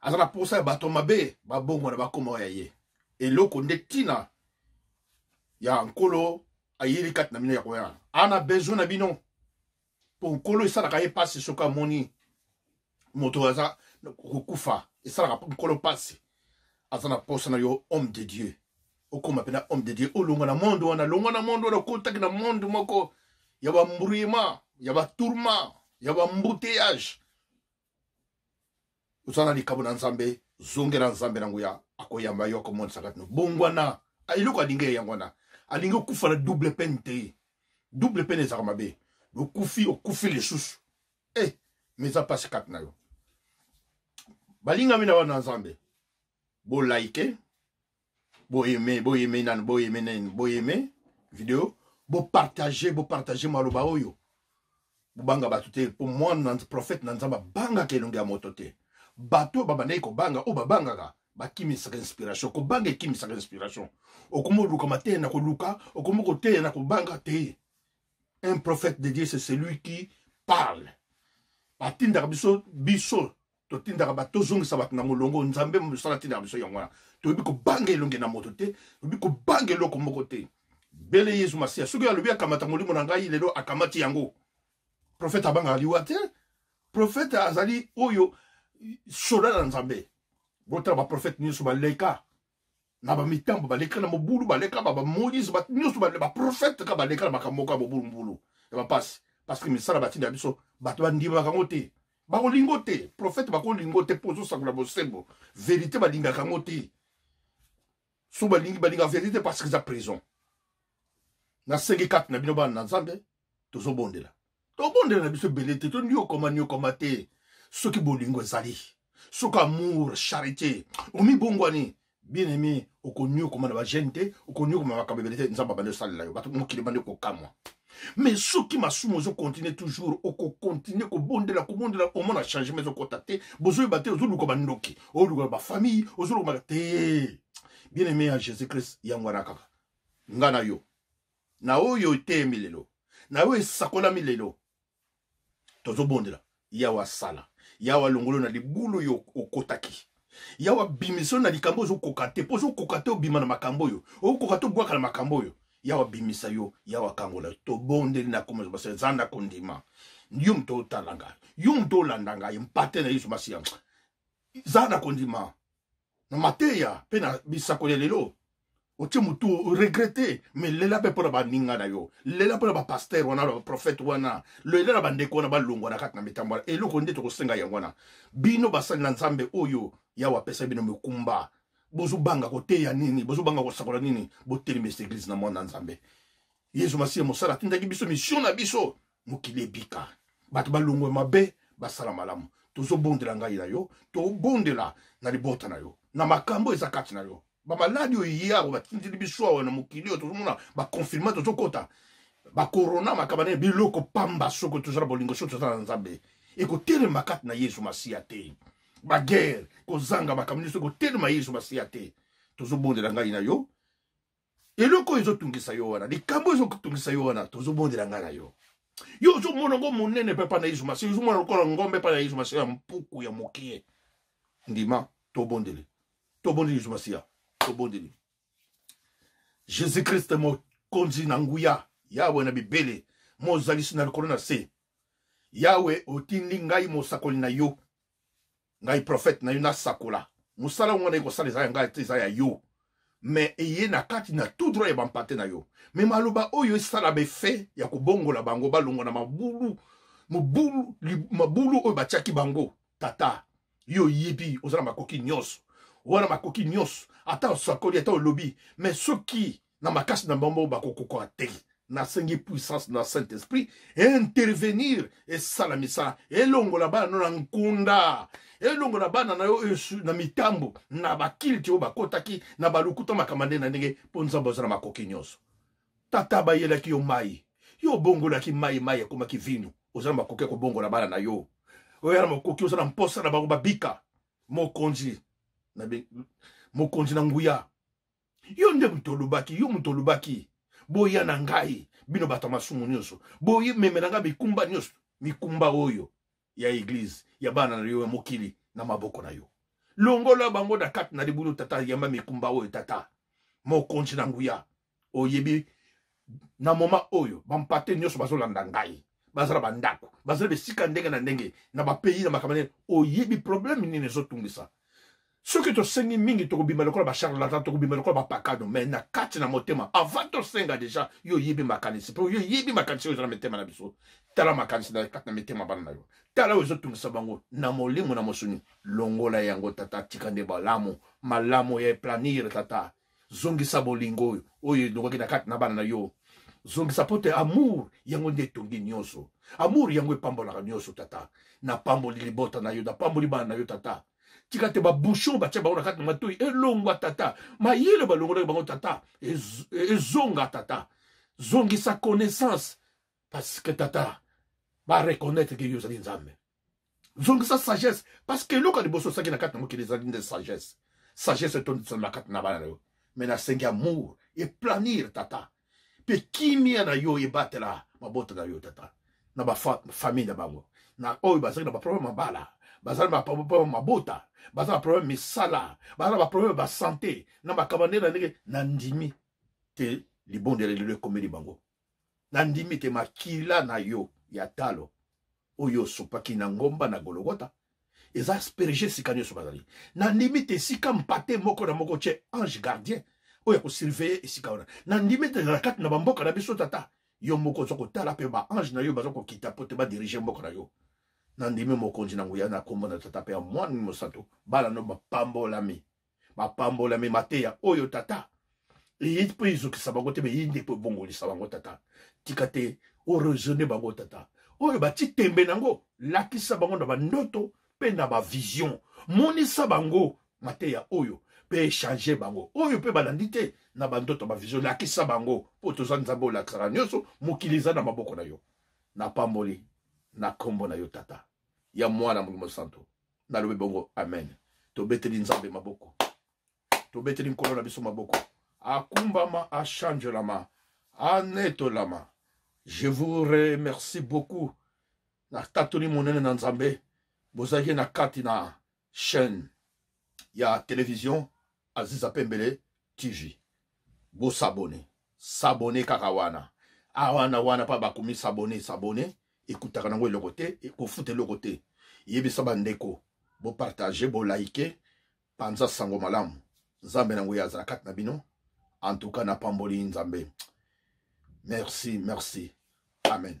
Speaker 1: aza na posa ya bato mabe babongwana bakoma ya ye eloko nde ntina ya nkolo ayeli kati na bino ya koya ana besoin na bino mpo nkolo esalaka ye mpasi soki amoni moto aza kokufa esalaka mokolo mpasi aza na posa na yo homme de dieu okoma mpena homme de dieu olongwa na monde wana longwa na monde wana okotaki na monde moko ya bambrouillement ya batourment ya bambouteillage oza na likambo na nzambe zongela nzambe na nguya akoyamba yo akomonisa kati no bongwana ah, eloko alingi ye yango wana alingi okufa na double peine te double peine ezalaka mabe okufi okufi lisusu eh mais eza pasi kati na yo balingami na bana nzambe bolaike boyeme boyeme nani boyeme nani boyeme video bopartage bopartage maloba oyo bobanga bato te mpo mwana prophète na nzambe abangaka elongi ya moto te bato oyo babandaki kobanga oyo babangaka bakimisaka inspiration kobanga ekimisaka inspiration okomi oluka mateya na koluka okomi koteya na kobanga te un prophète de dieu c'est celui qui parle batindaka biso biso totindaka bato tozongisa bato na molongo nzambe mosala atindaka biso yango wana toyebi kobanga elongi na moto te toyebi kobanga eloko moko te bele yesu masiya soki alobi akamata molimo na ngai lelo akamati yango profete abangaka liwa te profete azali oyo soda na nzambe botala baprofete nyonso baleka na bamitambo baleka na mobulu baleka bamoyise nyonso baprofete ka baleka na makambo moko ya mobulu mbulu ya bapasi parceke misala batinda biso bato bandimaka yango te bakolingo te profete bakolingo te mpo ozosakola bosembo verité balingaka yango te so balingi balinga verité parceke eza prison nasengi kati na bino bana na nzambe tozobondela tobondela na biso ebele te toniokoma niokoma te soki bolingo ezali soki amour charité omibongwani bien aimé okoniokoma na bagene te okoniokoma na makambo ebele te nzambe abandi osalela yo bato mokili bandi kokamwa mais soki masumu ozokontinue toujours okokontinue kobondela kobondela omona changement ezokota te bozoyeba te ozoluka bandoki oluka bafamille ozoluka te bien aimé ya jésus christ yango wana kaka nga na yo na oyo eteyemi lelo na oyo esakolami lelo tozobondela yawe asala yawe alongolo na libulu yo okotaki yawe abimiso na likambo ozokoka te mpo ozokoka te obima na makambo oyo okoka te obwaka na makambo oyo yawe abimisa yo yawe akangola tobondeli na komeza basa eza na kondima yo moto otala ngai yo moto olanda ngai mpate na yesu masiya za na kondima na mateya mpe na bisakoli ya lelo otie motu oregrete me lela mpe mpo na baninga na yo lela mpo na bapaster wana baprofete wana lela na bandeko wana balongwa na kati na mitambo wana eloko nde tokosenga yango wana bino basali na nzambe oyo yawe apesa bino mikumba bozobanga koteya nini bozobanga kosakola nini botelemisa eglize na mwana nzambe yezu masiya mosala atindaki biso misio na biso mokili ebika bato balongwa mabe basala malamu tozobondela ngai na yo tobondela na libota na yo na makambo eza kati na yo bamaladi oyo ye awa batindeli biso awa na mokili oyo tozomona baconfinement tozokota bakorona makaba nini biloko pamba soko toza na bolingo soki toza na nzambe ekotelema kati na yesu masiya te bagere kozanga makambo nyonso ekotelema yesu masiya te tozobondela ngai na yo eloko oyo ezotungisa yo wana likambo oyo ezokotungisa yo wana tozobondela ngai na yo yo ozomona ngo monene mpe mpa na yesu masiya ozomona lokola ngombe mpa na yesu masiya ya mpuku ya mokie ndima tobondeli tobondeli yesu masiya tobondeli jésus krist mokonzi na nguya yawe na bibele mozalisi na likolo na se yawe otindi ngai mosakoli na yo ngai prophète na yo nasakola mosala yango wana ekosala eza ya ngai te eza ya yo me eye na kati na tout droit ya bampate na yo me maloba oyo esala befe ya kobongola bango balongwa na mabulu mobulu mabulu oyo batiaki bango tata yo oyebi oza na makoki nyonso wana makoki nyonso ata osakoli ata olobi me soki na makasi na bango bakokoka te nasengi puissance na saint esprit intervenir esala misala elongola bana no na nkunda elongola bana na yo na mitambo na bakilti oyo bakotaki na balukuta makama nde na ndenge mpo nzambe oza na makoki nyonso tata bayelaki yo mai yo obongolaki mai mai ekomaki vino oza na makoki ya kobongola bana na yo oyo na makoki oza na mposa na bango babika mokonzi na, mokonzi na nguya yo nde moto olobaki yo moto olobaki boya na ngai bino bato ya masumu nyonso boyememela ngai mikumba nyonso mikumba oyo ya eglize ya bana na yo ya mokili na maboko na yo longola bango na kati na libulu tata yamba mikumba oyo tata mokonzi na nguya oyebi na moma oyo bampate nyonso bazolanda ngai bazala bandako bazala bisika ndenge na ndenge na bapays na makambo nini oyebi probleme nini ezotungisa soki tosengi mingi tokobima lokola bacharlatan tokobima lokola bapakano mai na kati na motema avant tosenga deja yo oyebi makanisi mpo yo oyebi makanisi oyo eza na mitema na biso tala makanisi na kati na mitema bana na yo tala oyo ezotungisa bango na molimo na mosuni longola yango tata tika nde balamu malamu ya eplanire tata zongisa bolingo oyo oyo elongaki na kati na bana na yo zongisa mpo te amour yango nde etongi nyonso amour yango epambolaka nyonso tata napamboli libota na yo napamboli bana na yo tata tika te babushon batya bango na kati na matoi elongwa tata mayele balongolaki bango tata ezonga tata zongisa connaissance parce que tata bareconnaitre ke yo ozali nzambe zongisa sagesse parce que eloko ya liboso osaki na kati na mokili ezalaki nde sagesse sagesse etondisami na kati na bana na yo me nasengi amour eplanir tata mpe kimia na yo ebatela mabota na yo tata na bafamille na bango na oyo bazali na baproblème mabala bazali na baproblème mabota baza na problème misala baza na baproblème ya basante na makambo ndenge na ndenge nandimi te libondeli lelo ekomeli bango nandimi te makila na yo ya talo oyo osopaki na ngomba na gologota eza asperge esika nyonso bazali nandimi te esika mpate moko na moko tye ange gardien oyo akosurveille esika wana nandimi te ezala kati na bamboka na biso tata yo moko oza kotala mpe baange na yo baza kokita mpo te badirige mboka na yo nandimi mokonzi na nguya na nkombo na tata mpe ya mwana mosantu bana no bapambolami bapambolami mateya oyo tata eye mpo ezokisa bango te meye nde mpo ebongolisa bango tata tika te oraisonne bango tata oyo bati tembe na yango lakisa bango na bandoto mpe na bavision monisa bango mateya oyo mpe echange bango oyo mpe balandi te na bandoto bavision lakisa bango mpo toza nzambe olakisaka nyonso mokili eza na maboko na yo napamboli na nkombo na yo tata ya mwana molimo santo nalobi bongo amen tobeteli nzambe maboko tobeteli nkolo na biso maboko akumbama achangelama anetolama je vous remercie beaucoup natatoli monene na nzambe bozalaki na kati na chaîne ya télévision Aziza Pembele TV. Bo s'abonner. S'abonner kaka wana. Awa na wana pa bakomi s'abonner, s'abonner. Ekutaka nango eloko te, ekofuta eloko te. Yebisa ba ndeko, bo partager, bo liker. Panza sango malamu. Nzambe nango ya azala kati na bino. En tout cas na pamboli Nzambe. Merci, merci. Amen.